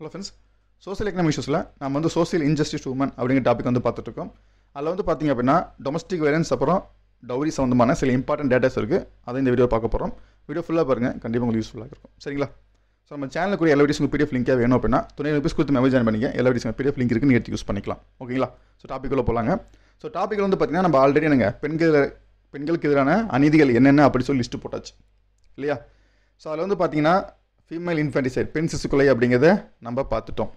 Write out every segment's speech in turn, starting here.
Hello friends social economic இஷ்யூஸில் நம்ம வந்து சோசியல் இன்ஜஸ்டிஸ் உமன் அப்படிங்கிற டாபிக் வந்து பார்த்துட்ருக்கோம். அதில் வந்து பார்த்தீங்க அப்படின்னா டொமஸ்டிக் வேலன்ஸ் அப்புறம் டவுரி சம்மந்தமான சில இம்பார்ட்டன்ட் டேட்டாஸ் இருக்குது அதை இந்த வீடியோ பார்க்க போகிறோம் வீடியோ ஃபுல்லாக பாருங்கள் கண்டிப்பாக உங்களுக்கு யூஸ்ஃபுல்லாக இருக்கும். சரிங்களா? ஸோ நம்ம சேனலுக்குரிய எல்லா வீடியோஸ் பிடிஎஃப் லிங்காக வேணும் அப்படின்னா துணை ருபீஸ் கொடுத்து மெமேஜ் ஜாயின் பண்ணிங்க எல்லா வீடியோஸ் பிடிஎஃப் லிங்க் இருக்குது எடுத்து யூஸ் பண்ணிக்கலாம். ஓகேங்களா? ஸோ டாப்பிக்குள்ளே போகலாங்க ஸோ டாப்பிக்கில் வந்து பார்த்தீங்கன்னா நம்ம ஆல்ரெடி என்னங்க பெண்கள் பெண்களுக்கு எதிரான அநீதிகள் என்னென்ன அப்படி சொல்லி லிஸ்ட்டு போட்டாச்சு. இல்லையா? ஸோ அதில் வந்து பார்த்தீங்கன்னா ஃபீமேல் இன்ஃபென்டிசைட் பெண் சிசுக்கொலை அப்படிங்கிறத நம்ம பார்த்துட்டோம்.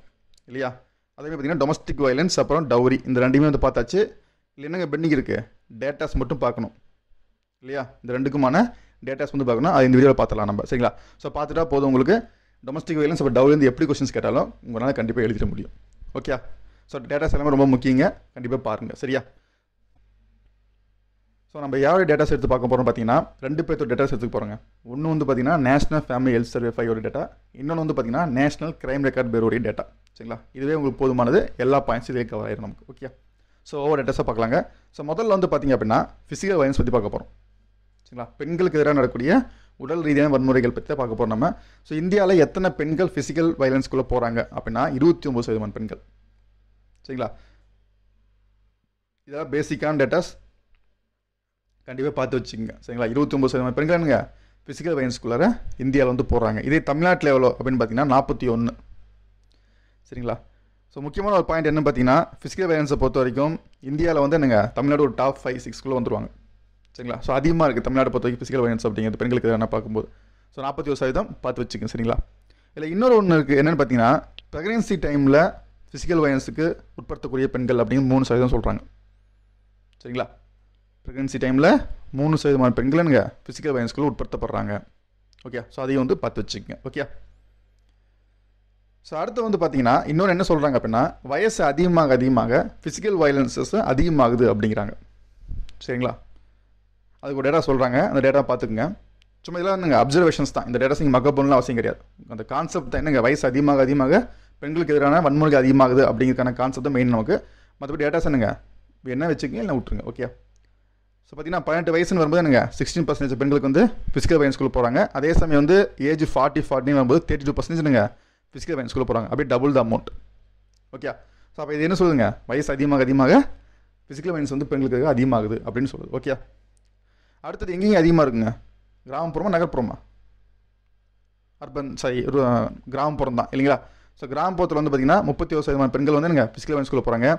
இல்லையா? அதே பார்த்திங்கன்னா பார்த்தீங்கன்னா டொமஸ்டிக் வயலன்ஸ் அப்புறம் டவுரி இந்த ரெண்டுமே வந்து பார்த்தாச்சு. இல்லை என்னங்க பெண்டிங் இருக்குது டேட்டாஸ் மட்டும் பார்க்கணும். இல்லையா? இந்த ரெண்டுக்குமான டேட்டாஸ் வந்து பார்க்கணும். அது இந்த வீடியோவில் பார்த்துலாம் நம்ம. சரிங்களா? ஸோ பார்த்துட்டா போதும் உங்களுக்கு. டொமஸ்டிக் வயலன்ஸ் அப்போ டவுரி எப்படி கொஸ்டின்ஸ் கேட்டாலும் உங்களால் கண்டிப்பாக எழுதிட முடியும். ஓகே ஸோ டேட்டாஸ் எல்லாமே ரொம்ப முக்கியங்க. கண்டிப்பாக பாருங்கள் சரியா? ஸோ நம்ம யாரோட டேட்டாஸ் எடுத்து பார்க்க போகிறோம் பார்த்தீங்கன்னா ரெண்டு பேர்த்தோட டேட்டாஸ் எடுத்துக்க போகிறோங்க ஒன்று வந்து பார்த்தீங்கன்னா நேஷனல் ஃபேமிலி ஹெல்த் சர்வே ஃபைவோட டேட்டா இன்னொன்று வந்து பார்த்தீங்கன்னா நேஷனல் கிரைம் ரெக்கார்ட் பேரோடைய டேட்டா சரிங்களா? இதுவே உங்களுக்கு போதுமானது. எல்லா பாயிண்ட்ஸ் இதே கவர் ஆயிரும் நமக்கு. ஓகே ஸோ ஒவ்வொரு டேட்டாஸாக பார்க்கலாங்க. ஸோ முதல்ல வந்து பார்த்தீங்க அப்படின்னா ஃபிசிக்கல் வயலன்ஸ் பற்றி பார்க்க போகிறோம் சரிங்களா? பெண்களுக்கு எதிராக நடக்கக்கூடிய உடல் ரீதியான வன்முறைகள் பற்றி தான் பார்க்க போகிறோம் நம்ம. ஸோ இந்தியாவில் எத்தனை பெண்கள் ஃபிசிக்கல் வயலன்ஸ்குள்ளே போகிறாங்க அப்படின்னா இருபத்தி ஒம்பது சதவீதமான பெண்கள். சரிங்களா? இதெல்லாம் பேசிக்கான டேட்டாஸ் கண்டிப்பாக பார்த்து வச்சுக்கோங்க. சரிங்களா? இருபத்தொம்பது சதவீதம். பெண்களுங்க ஃபிசிக்கல் வயன்ஸ்குள்ளார இந்தியாவில் வந்து போகிறாங்க இதே தமிழ்நாட்டில் எவ்வளோ அப்படின்னு பார்த்தீங்கன்னா நாற்பத்தி ஒன்று சரிங்களா? ஸோ முக்கியமான ஒரு பாயிண்ட் என்ன பார்த்தீங்கன்னா ஃபிசிக்கல் வயலன்ஸை பொறுத்த வரைக்கும் இந்தியாவில் வந்து என்னங்க? தமிழ்நாடு ஒரு டாப் ஃபைவ் சிக்ஸ்க்குள்ளே வந்துருவாங்க. சரிங்களா? ஸோ அதிகமாக இருக்குது தமிழ்நாடு பொறுத்த வரைக்கும் ஃபிசிக்கல் வயலன்ஸ் அப்படிங்கிறது பெண்களுக்கு என்ன பார்க்கும்போது. ஸோ நாற்பத்தி ஒரு சதவீதம் பார்த்து வச்சுக்கோங்க. சரிங்களா? இல்லை இன்னொரு ஒன்று இருக்குது என்னென்னு பார்த்தீங்கன்னா ப்ரெக்னென்சி டைமில் ஃபிசிக்கல் வயலன்ஸுக்கு உட்படுத்தக்கூடிய பெண்கள் அப்படின்னு மூணு சதவீதம் சொல்கிறாங்க சரிங்களா? ப்ரெக்னன்சி டைமில் மூணு சதவீதமான பெண்களுங்க ஃபிசிக்கல் வயலன்ஸ்குள்ளே உட்படுத்தப்படுறாங்க. ஓகே ஸோ அதையும் வந்து பார்த்து வச்சுக்கோங்க. ஓகே ஸோ அடுத்து வந்து பார்த்தீங்கன்னா இன்னொன்று என்ன சொல்கிறாங்க அப்படின்னா வயசு அதிகமாக அதிகமாக ஃபிசிக்கல் வயலன்சஸ் அதிகமாகுது அப்படிங்கிறாங்க. சரிங்களா? அதுக்கு ஒரு டேட்டா சொல்கிறாங்க அந்த டேட்டா பார்த்துக்குங்க. சும்மா இதெல்லாம் என்னங்க அப்சர்வேஷன்ஸ் தான். இந்த டேட்டாஸ் நீங்கள் மக்கப் பண்ணலாம் அவசியம் கிடையாது. அந்த கான்செப்ட் தான் என்னங்க வயசு அதிகமாக அதிகமாக பெண்களுக்கு எதிரான வன்முறைகள் அதிகமாகுது அப்படிங்கிறதுக்கான கான்செப்ட் தான் மெயின் நமக்கு. மற்றபடி டேட்டாஸ் என்னங்க என்ன வச்சுக்கங்க இல்லை விட்டுருங்க. ஓகே ஸோ பார்த்தீங்கன்னா பதினெட்டு வயசுன்னு வரும்போது எனக்கு சிக்ஸ்டீன் பர்சன்டேஜ் பெண்களுக்கு வந்து ஃபிசிக்கல் பயன் ஸ்கூல் போகிறாங்க அதே சமயம் வந்து ஏஜ் ஃபார்ட்டி ஃபார்ட்டின்னு வரும்போது தேர்ட்டி டூ பர்சன்டேஜ் நீங்கள் ஃபிசிக்கல் பயன் ஸ்கூல் போகிறாங்க அப்படியே double the amount okay so அப்போ இது என்ன சொல்லுங்க வயசு அதிகமாக அதிகமாக ஃபிசிக்கல் பயன்ஸ் வந்து பெண்களுக்கு அதிகமாகுது அப்படின்னு சொல்லுது. ஓகே அடுத்தது எங்கேயும் அதிகமாக இருக்குங்க? கிராமப்புறமா நகர்ப்புறமா? அர்பன் சாரி கிராமப்புறம் தான் இல்லைங்களா? ஸோ கிராமப்புறத்தில் வந்து பார்த்தீங்கன்னா முப்பத்தி ஒரு சதவீதமான பெண்கள் வந்து என்னங்க ஃபிசிக்கல் பயன் ஸ்கூலில் போகிறாங்க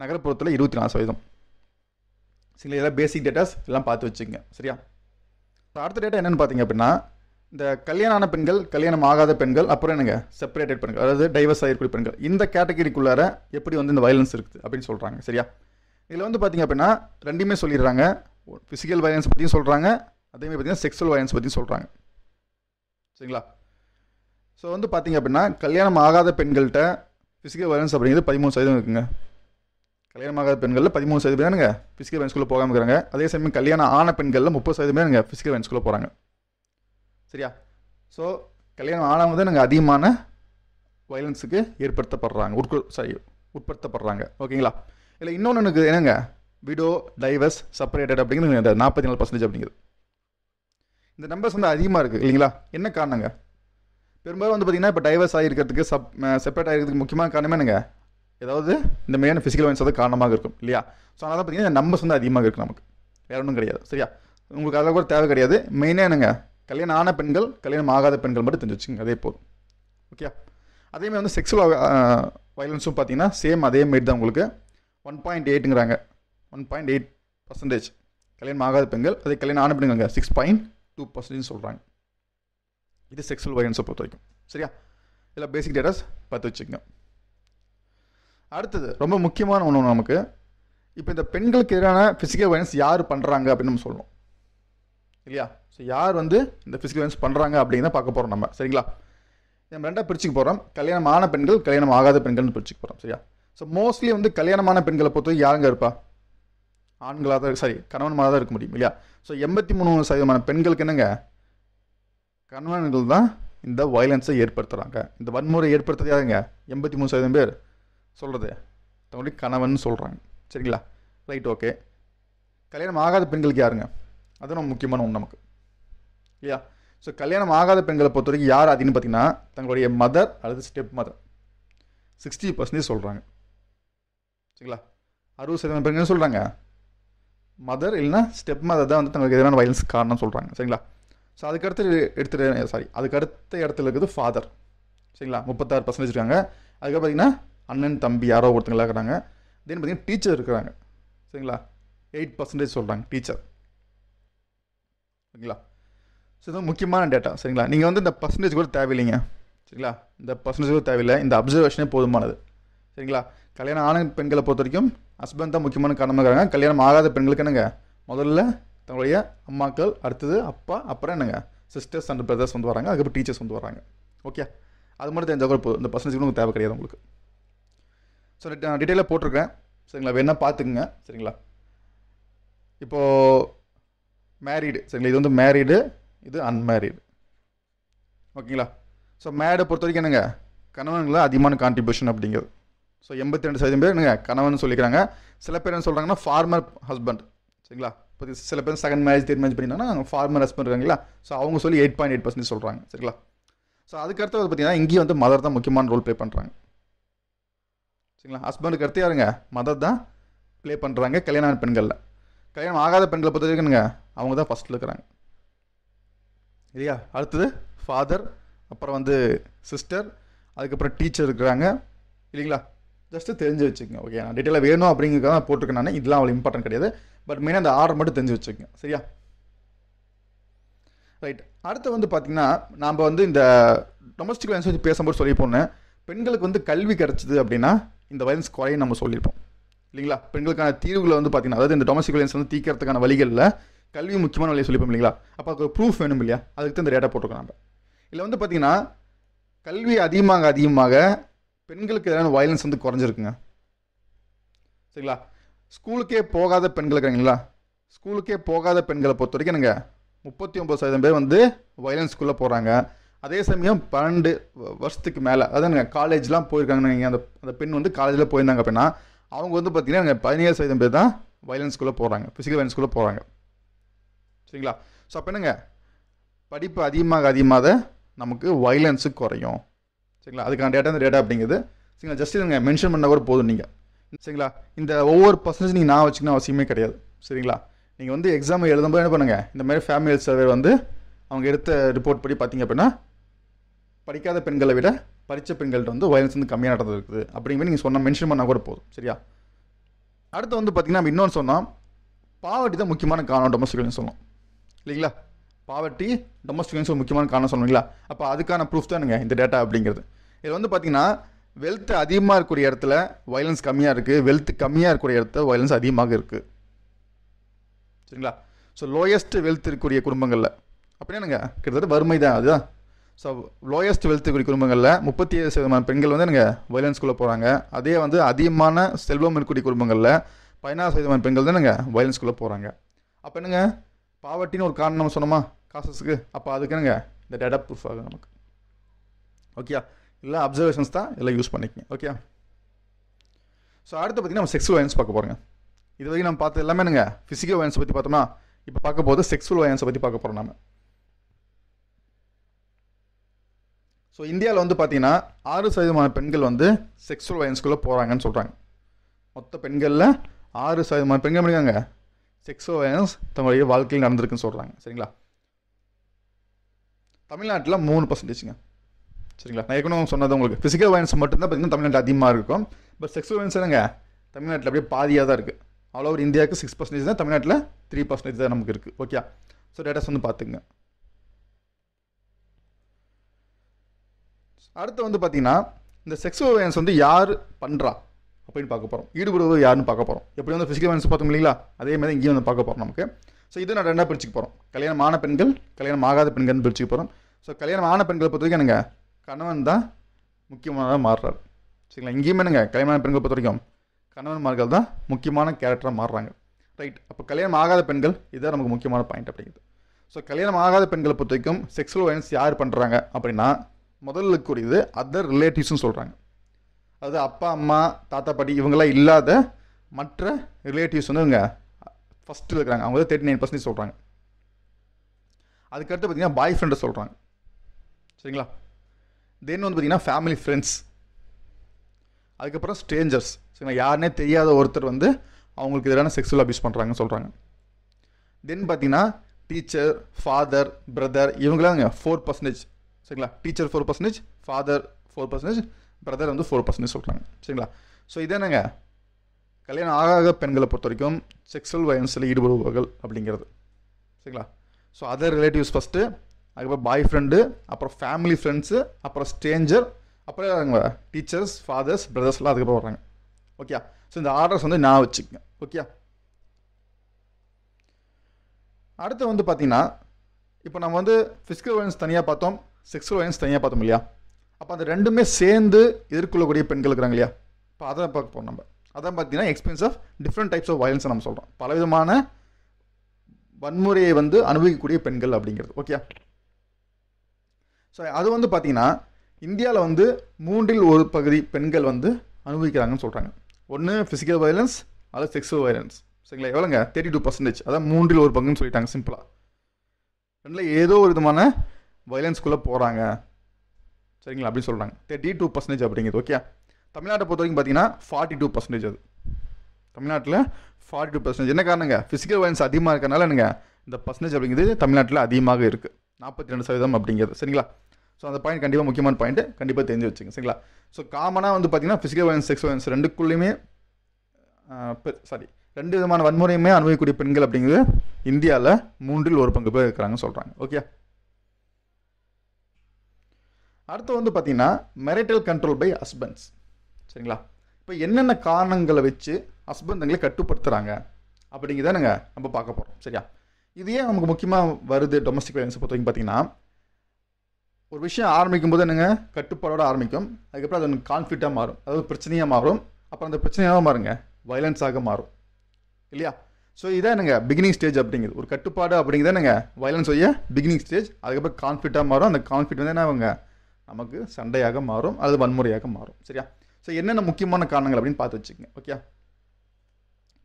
நகர்ப்புறத்தில் இருபத்தி நாலு சதவீதம். சரிங்களா இதெல்லாம் பேசிக் டேட்டாஸ் எல்லாம் பார்த்து வச்சுக்கோங்க சரியா? அடுத்த டேட்டா என்னென்னு பார்த்தீங்க அப்படின்னா இந்த கல்யாணம் ஆன பெண்கள் கல்யாணம் ஆகாத பெண்கள் அப்புறம் என்னங்க? செப்பரேட்டட் பெண்கள் அதாவது டைவர்ஸ் ஆகிருக்கிற பெண்கள். இந்த கேட்டகரிக்குள்ளார எப்படி வந்து இந்த வயலன்ஸ் இருக்குது அப்படின்னு சொல்கிறாங்க சரியா? இதில் வந்து பார்த்தீங்க அப்படின்னா ரெண்டுமே சொல்லிடுறாங்க. ஃபிசிக்கல் வயலன்ஸ் பற்றியும் சொல்கிறாங்க அதேமாதிரி பார்த்தீங்கன்னா செக்ஸுவல் வயலன்ஸ் பற்றியும் சொல்கிறாங்க சரிங்களா? ஸோ வந்து பார்த்தீங்க அப்படின்னா கல்யாணம் ஆகாத பெண்கள்கிட்ட ஃபிசிக்கல் வயலன்ஸ் அப்படிங்கிறது பதிமூணு சதவீதம் இருக்குங்க. கல்யாணமாகாத பெண்களில் பதிமூணு சதவீதம் பேருங்க ஃபிசிக்கல் வயன்ஸ்குள்ளே போகாமல் இருக்கிறாங்க. அதே சமயம் கல்யாணம் ஆன பெண்களில் முப்பது சதவீதம் பேருங்க ஃபிசிக்கல் வயன்ஸ்குள்ளே போகிறாங்க சரியா? ஸோ கல்யாணம் ஆனவங்க தான் நாங்கள் அதிகமான வயலன்ஸுக்கு ஏற்படுத்தப்படுறாங்க. உட்கு சாரி உட்படுத்தப்படுறாங்க. ஓகேங்களா? இல்லை இன்னொன்று எனக்கு என்னங்க? விடோ டைவர்ஸ் செப்பரேட்டட் அப்படிங்கிறது இந்த நாற்பத்தி நாலு பர்சன்டேஜ் அப்படிங்கிறது இந்த நம்பர்ஸ் வந்து அதிகமாக இருக்குது இல்லைங்களா? என்ன காரணங்க? பெரும்பாலும் வந்து பார்த்திங்கன்னா இப்போ டைவர்ஸ் ஆகிருக்கிறதுக்கு சப் செப்பரேட் ஆகிருக்கிறதுக்கு முக்கியமான காரணமே என்னங்க? ஏதாவது இந்த மாதிரியான ஃபிசிக்கல் வயன்ஸ் வந்து காரணமாக இருக்கும் இல்லையா? ஸோ அதனால் பார்த்தீங்கன்னா நம்பர்ஸ் வந்து அதிகமாக இருக்குது நமக்கு. வேறு ஒன்றும் கிடையாது சரியா? உங்களுக்கு அதில் கூட தேவை கிடையாது. மெயினாக என்னங்க? கல்யாணம் ஆன பெண்கள் கல்யாணம் ஆகாத பெண்கள் மட்டும் தெரிஞ்சு வச்சுங்க அதே போதும். ஓகே அதேமாதிரி வந்து செக்ஸுவல் வயலன்ஸும் uh, பார்த்தீங்கன்னா சேம் அதே மாரி தான் உங்களுக்கு. ஒன் பாயிண்ட் எயிட்டுங்கிறாங்க ஒன் பாயிண்ட் எயிட் பர்சன்டேஜ் கல்யாணம் ஆகாத பெண்கள் அதே கல்யாணம் ஆன பெண்கள் சிக்ஸ் பாயிண்ட் டூ பர்சன்டேஜ் சொல்கிறாங்க இது செக்ஸுவல் வயலன்ஸை பொறுத்த வரைக்கும் சரியா? இதில் பேசிக் டேட்டாஸ் பார்த்து வச்சுக்கோங்க. அடுத்தது. ரொம்ப முக்கியமான ஒன்று நமக்கு. இப்போ இந்த பெண்களுக்கு எதிரான ஃபிசிக்கல் வயலன்ஸ் யார் பண்ணுறாங்க அப்படின்னு நம்ம சொல்லணும். இல்லையா? ஸோ யார் வந்து இந்த ஃபிசிக்கல் வயலன்ஸ் பண்ணுறாங்க அப்படின்னு தான் பார்க்க போகிறோம் நம்ம. சரிங்களா? நம்ம ரெண்டாக பிரிச்சுக்க போகிறோம் கல்யாணம் ஆன பெண்கள் கல்யாணம் ஆகாத பெண்கள்னு பிரிச்சுக்க போகிறோம் சரியா? ஸோ மோஸ்ட்லி வந்து கல்யாணமான பெண்களை பொறுத்தவரைக்கும் யாருங்க இருப்பா? ஆண்களாக தான் சாரி கணவன்மாராக தான் இருக்க முடியும். இல்லையா? ஸோ எண்பத்தி மூணு சதவீதமான பெண்களுக்கு என்னங்க? கணவன்கள் தான் இந்த வயலன்ஸை ஏற்படுத்துகிறாங்க இந்த வன்முறை ஏற்படுத்துறது யாருங்க? எண்பத்தி மூணு சதவீதம் பேர். சொல்கிறது தங்களுடைய கணவன் சொல்கிறாங்க சரிங்களா? ரைட் ஓகே கல்யாணம் ஆகாத பெண்களுக்கு யாருங்க? அது நம்ம முக்கியமான ஒன்று நமக்கு. இல்லையா? ஸோ கல்யாணம் ஆகாத பெண்களை பொறுத்த வரைக்கும் யார் அதிகம்னு பார்த்தீங்கன்னா தங்களுடைய மதர் அல்லது ஸ்டெப் மதர் சிக்ஸ்டி பர்சன்டேஜ் சொல்கிறாங்க சரிங்களா? அறுபது சதவீதம் பெண்கள் சொல்கிறாங்க மதர் இல்லைனா ஸ்டெப் மதர் தான் வந்து தங்களுக்கு எதிரான வயலன்ஸ் காரணம் சொல்கிறாங்க சரிங்களா? ஸோ அதுக்கடுத்து எடுத்துகிட்டு சாரி அதுக்கு அடுத்த இடத்துல இருக்குது ஃபாதர் சரிங்களா? முப்பத்தாறு பர்சன்டேஜ் இருக்காங்க. அதுக்கப்புறம் பார்த்தீங்கன்னா அண்ணன் தம்பி யாரோ ஒருத்தங்களா இருக்கிறாங்க. தென் பார்த்தீங்கன்னா டீச்சர் இருக்கிறாங்க. சரிங்களா? எயிட் பர்சன்டேஜ் சொல்கிறாங்க டீச்சர் சரிங்களா? ஸோ இது முக்கியமான டேட்டா சரிங்களா? நீங்கள் வந்து இந்த பர்சன்டேஜ் கூட தேவையில்லைங்க. சரிங்களா? இந்த பர்சன்டேஜ் கூட தேவையில்லை. இந்த அப்சர்வேஷனே போதுமானது. சரிங்களா? கல்யாணம் ஆன பெண்களை பொறுத்த வரைக்கும் ஹஸ்பண்ட் தான் முக்கியமான காரணமாக இருக்காங்க. கல்யாணம் ஆகாத பெண்களுக்கு என்னங்க? முதல்ல தங்களுடைய அம்மாக்கள் அடுத்தது அப்பா அப்புறம் என்னங்க? சிஸ்டர்ஸ் அண்ட் பிரதர்ஸ் வந்து வராங்க. அதுக்கப்புறம் டீச்சர்ஸ் வந்து வராங்க. ஓகே அது மட்டும் தெரிஞ்சால் கூட போதும். இந்த பர்சன்டேஜ் உங்களுக்கு தேவை கிடையாது உங்களுக்கு. ஸோ நான் டீட்டெயிலாக போட்டிருக்கேன். சரிங்களா? வேணால் பார்த்துக்குங்க. சரிங்களா? இப்போது மேரீடு சரிங்களா? இது வந்து மேரீடு இது அன்மேரீடு ஓகேங்களா? ஸோ மேரீடை பொறுத்த வரைக்கும் என்னங்க? கணவன்களை அதிகமான கான்ட்ரிபியூஷன் அப்படிங்கிறது. ஸோ எண்பத்தி ரெண்டு சதவீதம் பேர் என்னங்க? கணவன் சொல்லிக்கிறாங்க. சில பேர் என்ன சொல்கிறாங்கன்னா ஃபார்மர் ஹஸ்பண்ட் சரிங்களா? இப்போ சில பேர் செகண்ட் மேரேஜ் தேர்ட் மேரேஜ் பண்ணிங்கன்னா ஃபார்மர் ஹஸ்பண்ட் இருக்காங்களா? ஸோ அவங்க சொல்லி எயிட் பாயிண்ட் எயிட் பர்சன்ட் சொல்கிறாங்க சரிங்களா? ஸோ அதுக்கடுத்து வந்து பார்த்தீங்கன்னா இங்கேயும் வந்து மதர் தான் முக்கியமான ரோல் ப்ளே பண்ணுறாங்க சரிங்களா? ஹஸ்பண்டுக்கு அடுத்து யாருங்க? மதர் தான் ப்ளே பண்ணுறாங்க கல்யாணம் பெண்களில். கல்யாணம் ஆகாத பெண்களை பொறுத்த வரைக்கும்ங்க அவங்க தான் ஃபஸ்ட்டில் இருக்கிறாங்க. இல்லையா? அடுத்தது ஃபாதர் அப்புறம் வந்து சிஸ்டர் அதுக்கப்புறம் டீச்சர் இருக்கிறாங்க. இல்லைங்களா? ஜஸ்ட்டு தெரிஞ்சு வச்சுக்கோங்க ஓகே நான் டீட்டெயிலாக வேணும் அப்படிங்கிறத தான் போட்டிருக்கேன் நான். இதெல்லாம் அவ்வளோ இம்பார்ட்டன்ட் கிடையாது. பட் மெயினாக அந்த ஆர்டர் மட்டும் தெரிஞ்சு வச்சுக்கோங்க சரியா? ரைட் அடுத்து வந்து பார்த்திங்கன்னா நாம் வந்து இந்த டொமஸ்டிக் வயலன்ஸ் வச்சு பேசும்போது சொல்லி போனேன் பெண்களுக்கு வந்து கல்வி கிடச்சிது அப்படின்னா இந்த வயலன்ஸ் குறையும் நம்ம சொல்லியிருப்போம். இல்லைங்களா? பெண்களுக்கான தீர்வுகளை வந்து பார்த்தீங்கன்னா அதாவது இந்த டொமஸ்டிக் வயலன்ஸ் வந்து தீர்க்கறதுக்கான வழிகளில் கல்வி முக்கியமான வழியை சொல்லிப்போம் இல்லைங்களா? அப்போ அதுக்கு ப்ரூஃப் வேணும் இல்லையா? அதுக்கு தான் இந்த டேட்டா போட்டிருக்கோம் நம்ம இதில் வந்து பார்த்திங்கன்னா கல்வி அதிகமாக அதிகமாக பெண்களுக்கு எதிரான வயலன்ஸ் வந்து குறைஞ்சிருக்குங்க. சரிங்களா? ஸ்கூலுக்கே போகாத பெண்கள் இருக்காங்களா ஸ்கூலுக்கே போகாத பெண்களை பொறுத்த வரைக்கும் எனக்கு முப்பத்தி ஒம்பது சதவீதம் பேர் வந்து வயலன்ஸ்குள்ளே போகிறாங்க அதே சமயம் பன்னெண்டு வருஷத்துக்கு மேலே அதானுங்க காலேஜ்லாம் போயிருக்காங்கன்னு நீங்கள் அந்த அந்த பெண் வந்து காலேஜில் போயிருந்தாங்க அப்படின்னா அவங்க வந்து பார்த்திங்கன்னா பதினேழு சதவீதம் பேர் தான் வயலன்ஸ்குள்ளே போகிறாங்க ஃபிசிக்கல் வயலன்ஸ்குள்ளே போகிறாங்க சரிங்களா? ஸோ அப்போ என்னங்க? படிப்பு அதிகமாக அதிகமாக நமக்கு வயலன்ஸு குறையும். சரிங்களா? அதுக்கான டேட்டா இந்த டேட்டா அப்படிங்கிறது சரிங்களா? ஜஸ்ட் நீங்கள் மென்ஷன் பண்ணால் கூட போதும் நீங்கள் சரிங்களா? இந்த ஒவ்வொரு பர்சன்டேஜ் நீங்கள் நான் வச்சுக்கணும் அவசியமே கிடையாது. சரிங்களா? நீங்கள் வந்து எக்ஸாம் எழுதும்போது என்ன பண்ணுங்கள் இந்த மாதிரி ஃபேமிலி சர்வே வந்து அவங்க எடுத்த ரிப்போர்ட் படி பார்த்தீங்க அப்படின்னா படிக்காத பெண்களை விட படித்த பெண்கள்கிட்ட வந்து வயலன்ஸ் வந்து கம்மியாக நடந்தது இருக்குது. அப்படிங்கிற நீங்கள் சொன்ன மென்ஷன் பண்ணால் கூட போதும். சரியா? அடுத்து வந்து பார்த்திங்கன்னா நம்ம இன்னொன்று சொன்னால் பாவர்ட்டி தான் முக்கியமான காரணம் டொமஸ்டிக் சொன்னோம் இல்லைங்களா? பாவர்ட்டி டொமஸ்டிக் ஒரு முக்கியமான காரணம் சொன்னீங்களா அப்போ அதுக்கான ப்ரூஃப் தானுங்க இந்த டேட்டா அப்படிங்கிறது. இது வந்து பார்த்திங்கன்னா வெல்த் அதிகமாக இருக்கக்கூடிய இடத்துல வயலன்ஸ் கம்மியாக இருக்குது வெல்த் கம்மியாக இருக்கக்கூடிய இடத்துல வயலன்ஸ் அதிகமாக இருக்குது சரிங்களா? ஸோ லோயஸ்ட் வெல்த் இருக்கக்கூடிய குடும்பங்களில். அப்படின்னா என்னங்க? கிட்டத்தட்ட வறுமை தான் அதுதான். ஸோ லோயஸ்ட் வெல்த் குடி குடும்பங்களில் முப்பத்தி ஏழு சதவீதமான பெண்கள் வந்து நீங்கள் வயலன்ஸ்குள்ளே போகிறாங்க அதே வந்து அதிகமான செல்வம் இருக்கக்கூடிய குடும்பங்களில் பதினாறு சதவீதமான பெண்கள் தான் என்னங்க வயலன்ஸ்குள்ளே போகிறாங்க அப்போ என்னங்க? பாவர்ட்டின்னு ஒரு காரணம் நம்ம சொன்னோமா? காசஸுக்கு? அப்போ அதுக்கு என்னங்க? இந்த டேட்டா ப்ரூஃப் ஆகும் நமக்கு. ஓகேயா இல்லை அப்சர்வேஷன்ஸ் தான் எல்லாம் யூஸ் பண்ணிக்கங்க. ஓகே ஸோ அடுத்து பார்த்திங்கன்னா நம்ம செக்ஸுவல் வயலன்ஸ் பார்க்க போகிறோங்க இது வரைக்கும் நம்ம பார்த்து எல்லாமே என்னங்க? ஃபிசிக்கல் வயலன்ஸை பற்றி பார்த்தோம்னா இப்போ பார்க்க போது செக்ஸுவல் வயலன்ஸை பற்றி பார்க்க போகிறோம் நம்ம ஸோ இந்தியாவில் வந்து பார்த்தீங்கன்னா ஆறு சதவீதமான பெண்கள் வந்து செக்ஸுவல் வயலன்ஸ்குள்ளே போகிறாங்கன்னு சொல்கிறாங்க மொத்த பெண்களில் ஆறு சதவீதமான பெண்கள் பண்ணிக்காங்க செக்ஸுவல் வயலன்ஸ் தங்களுடைய வாழ்க்கையில் நடந்திருக்குன்னு சொல்கிறாங்க சரிங்களா? தமிழ்நாட்டில் மூணு பர்சன்டேஜுங்க சரிங்களா? நான் ஏற்கனவே சொன்னது உங்களுக்கு. ஃபிசிக்கல் வயலன்ஸ் மட்டும்தான் பார்த்தீங்கன்னா தமிழ்நாட்டில் அதிகமாக இருக்கும். பட் செக்ஸுவல் வயலன்ஸ் என்னங்க? தமிழ்நாட்டில் அப்படியே பாதியாக தான் இருக்குது ஆல் ஓவர் இந்தியாவுக்கு சிக்ஸ் பர்சன்டேஜ் தான் தமிழ்நாட்டில் த்ரீ பர்சன்டேஜ் தான் நமக்கு இருக்குது ஓகே ஸோ டேட்டாஸ் வந்து பார்த்துங்க அடுத்து வந்து பார்த்தீங்கன்னா இந்த செக்ஸ் ஓவியன்ஸ் வந்து யார் பண்ணுறா அப்படின்னு பார்க்க போகிறோம் ஈடுபடுவது யாருன்னு பார்க்க போகிறோம் எப்படி வந்து ஃபிசிக்கல் வேன்ஸ் பார்த்தோம் இல்லைங்களா? அதே மாதிரி இங்கேயும் வந்து பார்க்க போகிறோம் நமக்கு. ஸோ இதை நான் ரெண்டாக பிரிச்சுக்க போகிறோம் கல்யாணம் ஆன பெண்கள் கல்யாணம் ஆகாத பெண்கள்னு பிரிச்சுக்க போகிறோம் ஸோ கல்யாணம் ஆன பெண்களை பொறுத்த வரைக்கும் என்னங்க? கணவன் தான் முக்கியமானதாக மாறுறாரு. சரிங்களா? இங்கேயுமே என்னங்க? கல்யாணமான பெண்களை பொறுத்த வரைக்கும் கணவன்மார்கள் தான் முக்கியமான கேரக்டராக மாறுறாங்க. ரைட் அப்போ கல்யாணம் ஆகாத பெண்கள் இதுதான் நமக்கு முக்கியமான பாயிண்ட் அப்படிங்கிறது. ஸோ கல்யாணம் ஆகாத பெண்களை பொறுத்த வரைக்கும் செக்ஸுவல் வயலன்ஸ் யார் பண்ணுறாங்க அப்படின்னா முதல்ல கூடியது அதர் ரிலேட்டிவ்ஸ்னு சொல்கிறாங்க அதாவது அப்பா அம்மா தாத்தா பாட்டி இவங்கெல்லாம் இல்லாத மற்ற ரிலேட்டிவ்ஸ் வந்து இவங்க ஃபஸ்ட்டில் இருக்கிறாங்க. அவங்க வந்து தேர்ட்டி நைன் பர்சன்டேஜ் சொல்கிறாங்க அதுக்கடுத்து பார்த்தீங்கன்னா பாய் ஃப்ரெண்டை சொல்கிறாங்க சரிங்களா? தென் வந்து பார்த்திங்கன்னா ஃபேமிலி ஃப்ரெண்ட்ஸ் அதுக்கப்புறம் ஸ்ட்ரேஞ்சர்ஸ் சரிங்களா? யாருனே தெரியாத ஒருத்தர் வந்து அவங்களுக்கு எதிரான செக்ஸுவல் அபியூஸ் பண்ணுறாங்கன்னு சொல்கிறாங்க தென் பார்த்தீங்கன்னா டீச்சர் ஃபாதர் பிரதர் இவங்களாம் ஃபோர் பர்சன்டேஜ் சரிங்களா? Teacher four percentage father four percentage brother வந்து ஃபோர் பர்சன்டேஜ் சொல்கிறாங்க சரிங்களா? ஸோ இது என்னங்க? கல்யாணம் ஆகாத பெண்களை பொறுத்த வரைக்கும் செக்ஸுவல் வயன்ஸில் ஈடுபடுபவர்கள் அப்படிங்கிறது. சரிங்களா? ஸோ அதர் ரிலேட்டிவ்ஸ் ஃபஸ்ட்டு அதுக்கப்புறம் பாய் ஃப்ரெண்டு அப்புறம் ஃபேமிலி ஃப்ரெண்ட்ஸு அப்புறம் ஸ்ட்ரேஞ்சர் அப்புறம் அவங்க டீச்சர்ஸ் ஃபாதர்ஸ் பிரதர்ஸ்லாம் அதுக்கப்புறம் வர்றாங்க. ஓகே ஸோ இந்த ஆர்டர்ஸ் வந்து நான் வச்சுக்கோங்க. ஓகே அடுத்து வந்து பார்த்திங்கன்னா இப்போ நம்ம வந்து ஃபிசிக்கல் வயலன்ஸ் தனியாக பார்த்தோம். செக்ஸுவல் வயலன்ஸ் தனியாக பார்த்தோம் இல்லையா? அப்போ அந்த ரெண்டுமே சேர்ந்து எதிர்கொள்ளக்கூடிய பெண்கள் இருக்கிறாங்க இல்லையா? இப்போ அதை பார்க்க போகிறோம் நம்ம. அதான் பார்த்தீங்கன்னா experience of different types of வயலன்ஸை நம்ம சொல்கிறோம் பலவிதமான வன்முறையை வந்து அனுபவிக்கக்கூடிய பெண்கள் அப்படிங்கிறது. ஓகே ஸோ அது வந்து பார்த்தீங்கன்னா இந்தியாவில் வந்து மூன்றில் ஒரு பகுதி பெண்கள் வந்து அனுபவிக்கிறாங்கன்னு சொல்கிறாங்க ஒன்று ஃபிசிக்கல் வயலன்ஸ் அல்லது செக்ஸுவல் வயலன்ஸ் சரிங்களா? எவ்வளோங்க தேர்ட்டி டூ பர்சன்டேஜ் அதான் மூன்றில் ஒரு பங்குன்னு சொல்லிட்டாங்க சிம்பிளாக ரெண்டில் ஏதோ ஒரு விதமான வயலன்ஸ்குள்ளே போகிறாங்க சரிங்களா? அப்படின்னு சொல்கிறாங்க தேர்ட்டி டூ பர்சன்டேஜ் அப்படிங்கிறது ஓகே தமிழ்நாட்டை பொறுத்த வரைக்கும் பார்த்தீங்கன்னா ஃபார்ட்டி டூ பர்சன்டேஜ் அது. தமிழ்நாட்டில் ஃபார்ட்டி டூ பர்சன்டேஜ் என்ன காரணங்க? ஃபிசிக்கல் வயலன்ஸ் அதிகமாக இருக்கிறனால என்னங்க? இந்த பர்சன்டேஜ் அப்படிங்கிறது தமிழ்நாட்டில் அதிகமாக இருக்குது நாற்பத்தி ரெண்டு சதவீதம் அப்படிங்கிறது சரிங்களா? ஸோ அந்த பாயிண்ட் கண்டிப்பாக முக்கியமான பாயிண்ட்டு கண்டிப்பாக தெரிஞ்சு வச்சுங்க சரிங்களா? ஸோ காமனாக வந்து பார்த்தீங்கன்னா ஃபிசிக்கல் வயலன்ஸ் செக்ஸ் வயலன்ஸ் ரெண்டுக்குள்ளேயுமே சாரி ரெண்டு விதமான வன்முறையுமே அனுபவிக்கக்கூடிய பெண்கள் அப்படிங்கிறது இந்தியாவில் மூன்றில் ஒரு பங்கு பேர் இருக்கிறாங்கன்னு சொல்கிறாங்க ஓகே அடுத்து வந்து பார்த்தீங்கன்னா மெரிட்டல் கண்ட்ரோல் பை ஹஸ்பண்ட்ஸ் சரிங்களா? இப்போ என்னென்ன காரணங்களை வச்சு ஹஸ்பண்டுங்களை கட்டுப்படுத்துகிறாங்க அப்படிங்கிறத நாங்கள் நம்ம பார்க்க போகிறோம் சரியா? இது ஏன் நமக்கு முக்கியமாக வருது டொமஸ்டிக் வயலன்ஸை பொறுத்த வரைக்கும் பார்த்தீங்கன்னா ஒரு விஷயம் ஆரம்பிக்கும் போது என்னங்க? கட்டுப்பாடோடு ஆரம்பிக்கும். அதுக்கப்புறம் அது கான்ஃப்ளிக்டாக மாறும். அதாவது பிரச்சனையாக மாறும். அப்புறம் அந்த பிரச்சனையாக மாறுங்க. வயலன்ஸாக மாறும். இல்லையா? ஸோ இதான் என்னங்க பிகினிங் ஸ்டேஜ் அப்படிங்கிறது ஒரு கட்டுப்பாடு அப்படிங்கிறத என்னங்க வயலன்ஸ் ஒய்ய பிகினிங் ஸ்டேஜ் அதுக்கப்புறம் கான்ஃபிட்டாக மாறும். அந்த கான்ஃபிட் வந்து என்ன அவங்க நமக்கு சண்டையாக மாறும் அல்லது வன்முறையாக மாறும். சரியா? ஸோ என்னென்ன முக்கியமான காரணங்கள் அப்படின்னு பார்த்து வச்சுக்கோங்க. ஓகே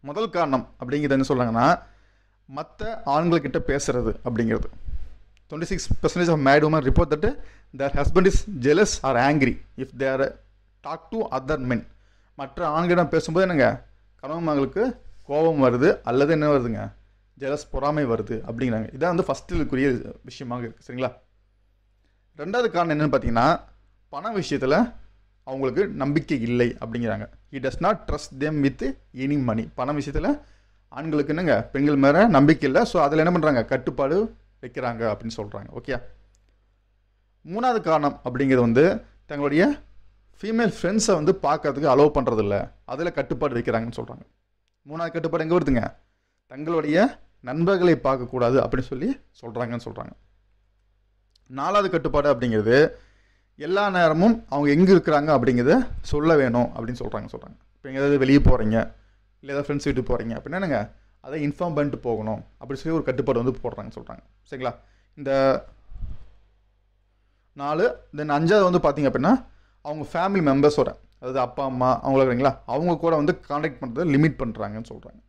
முதல் காரணம் அப்படிங்கிறது என்ன சொல்கிறாங்கன்னா மற்ற ஆண்கள்கிட்ட பேசுறது அப்படிங்கிறது. Twenty six percentage of married women report that their husband is jealous or angry if they talk to other men மற்ற ஆண்களிடம் பேசும்போது என்னங்க? கணவன் மகளுக்கு கோபம் வருது அல்லது என்ன வருதுங்க? ஜெலஸ் பொறாமை வருது அப்படிங்கிறாங்க. இதான் வந்து ஃபஸ்ட்டுக்குரிய விஷயமாக இருக்குது சரிங்களா? ரெண்டாவது காரணம் என்னென்னு பார்த்தீங்கன்னா பண விஷயத்தில் அவங்களுக்கு நம்பிக்கை இல்லை அப்படிங்கிறாங்க. He does not trust them with any money பண விஷயத்தில் ஆண்களுக்கு என்னங்க? பெண்கள் மேலே நம்பிக்கை இல்லை. ஸோ அதில் என்ன பண்ணுறாங்க கட்டுப்பாடு வைக்கிறாங்க அப்படின்னு சொல்கிறாங்க ஓகே மூணாவது காரணம் அப்படிங்கிறது வந்து தங்களுடைய ஃபீமேல் ஃப்ரெண்ட்ஸை வந்து பார்க்கறதுக்கு அலோவ் பண்ணுறதில்ல அதில் கட்டுப்பாடு வைக்கிறாங்கன்னு சொல்கிறாங்க மூணாவது கட்டுப்பாடு எங்கே வருதுங்க? தங்களுடைய நண்பர்களை பார்க்கக்கூடாது அப்படின்னு சொல்லி சொல்கிறாங்கன்னு சொல்கிறாங்க நாலாவது கட்டுப்பாடு அப்படிங்கிறது எல்லா நேரமும் அவங்க எங்கே இருக்கிறாங்க அப்படிங்கிறத சொல்ல வேணும் அப்படின்னு சொல்கிறாங்க சொல்கிறாங்க இப்போ எங்கேயாவது வெளியே போகிறீங்க இல்லை ஏதாவது ஃப்ரெண்ட்ஸ் வீட்டுக்கு போகிறீங்க அப்படின்னா என்னங்க? அதை இன்ஃபார்ம் பண்ணிட்டு போகணும் அப்படி சொல்லி ஒரு கட்டுப்பாடு வந்து போடுறாங்கன்னு சொல்கிறாங்க சரிங்களா? இந்த நாலு தென் அஞ்சாவது வந்து பார்த்தீங்க அப்படின்னா அவங்க ஃபேமிலி மெம்பர்ஸோட அதாவது அப்பா அம்மா அவங்கள இருக்கிறீங்களா அவங்க கூட வந்து காண்டாக்ட் பண்ணுறதை லிமிட் பண்ணுறாங்கன்னு சொல்கிறாங்க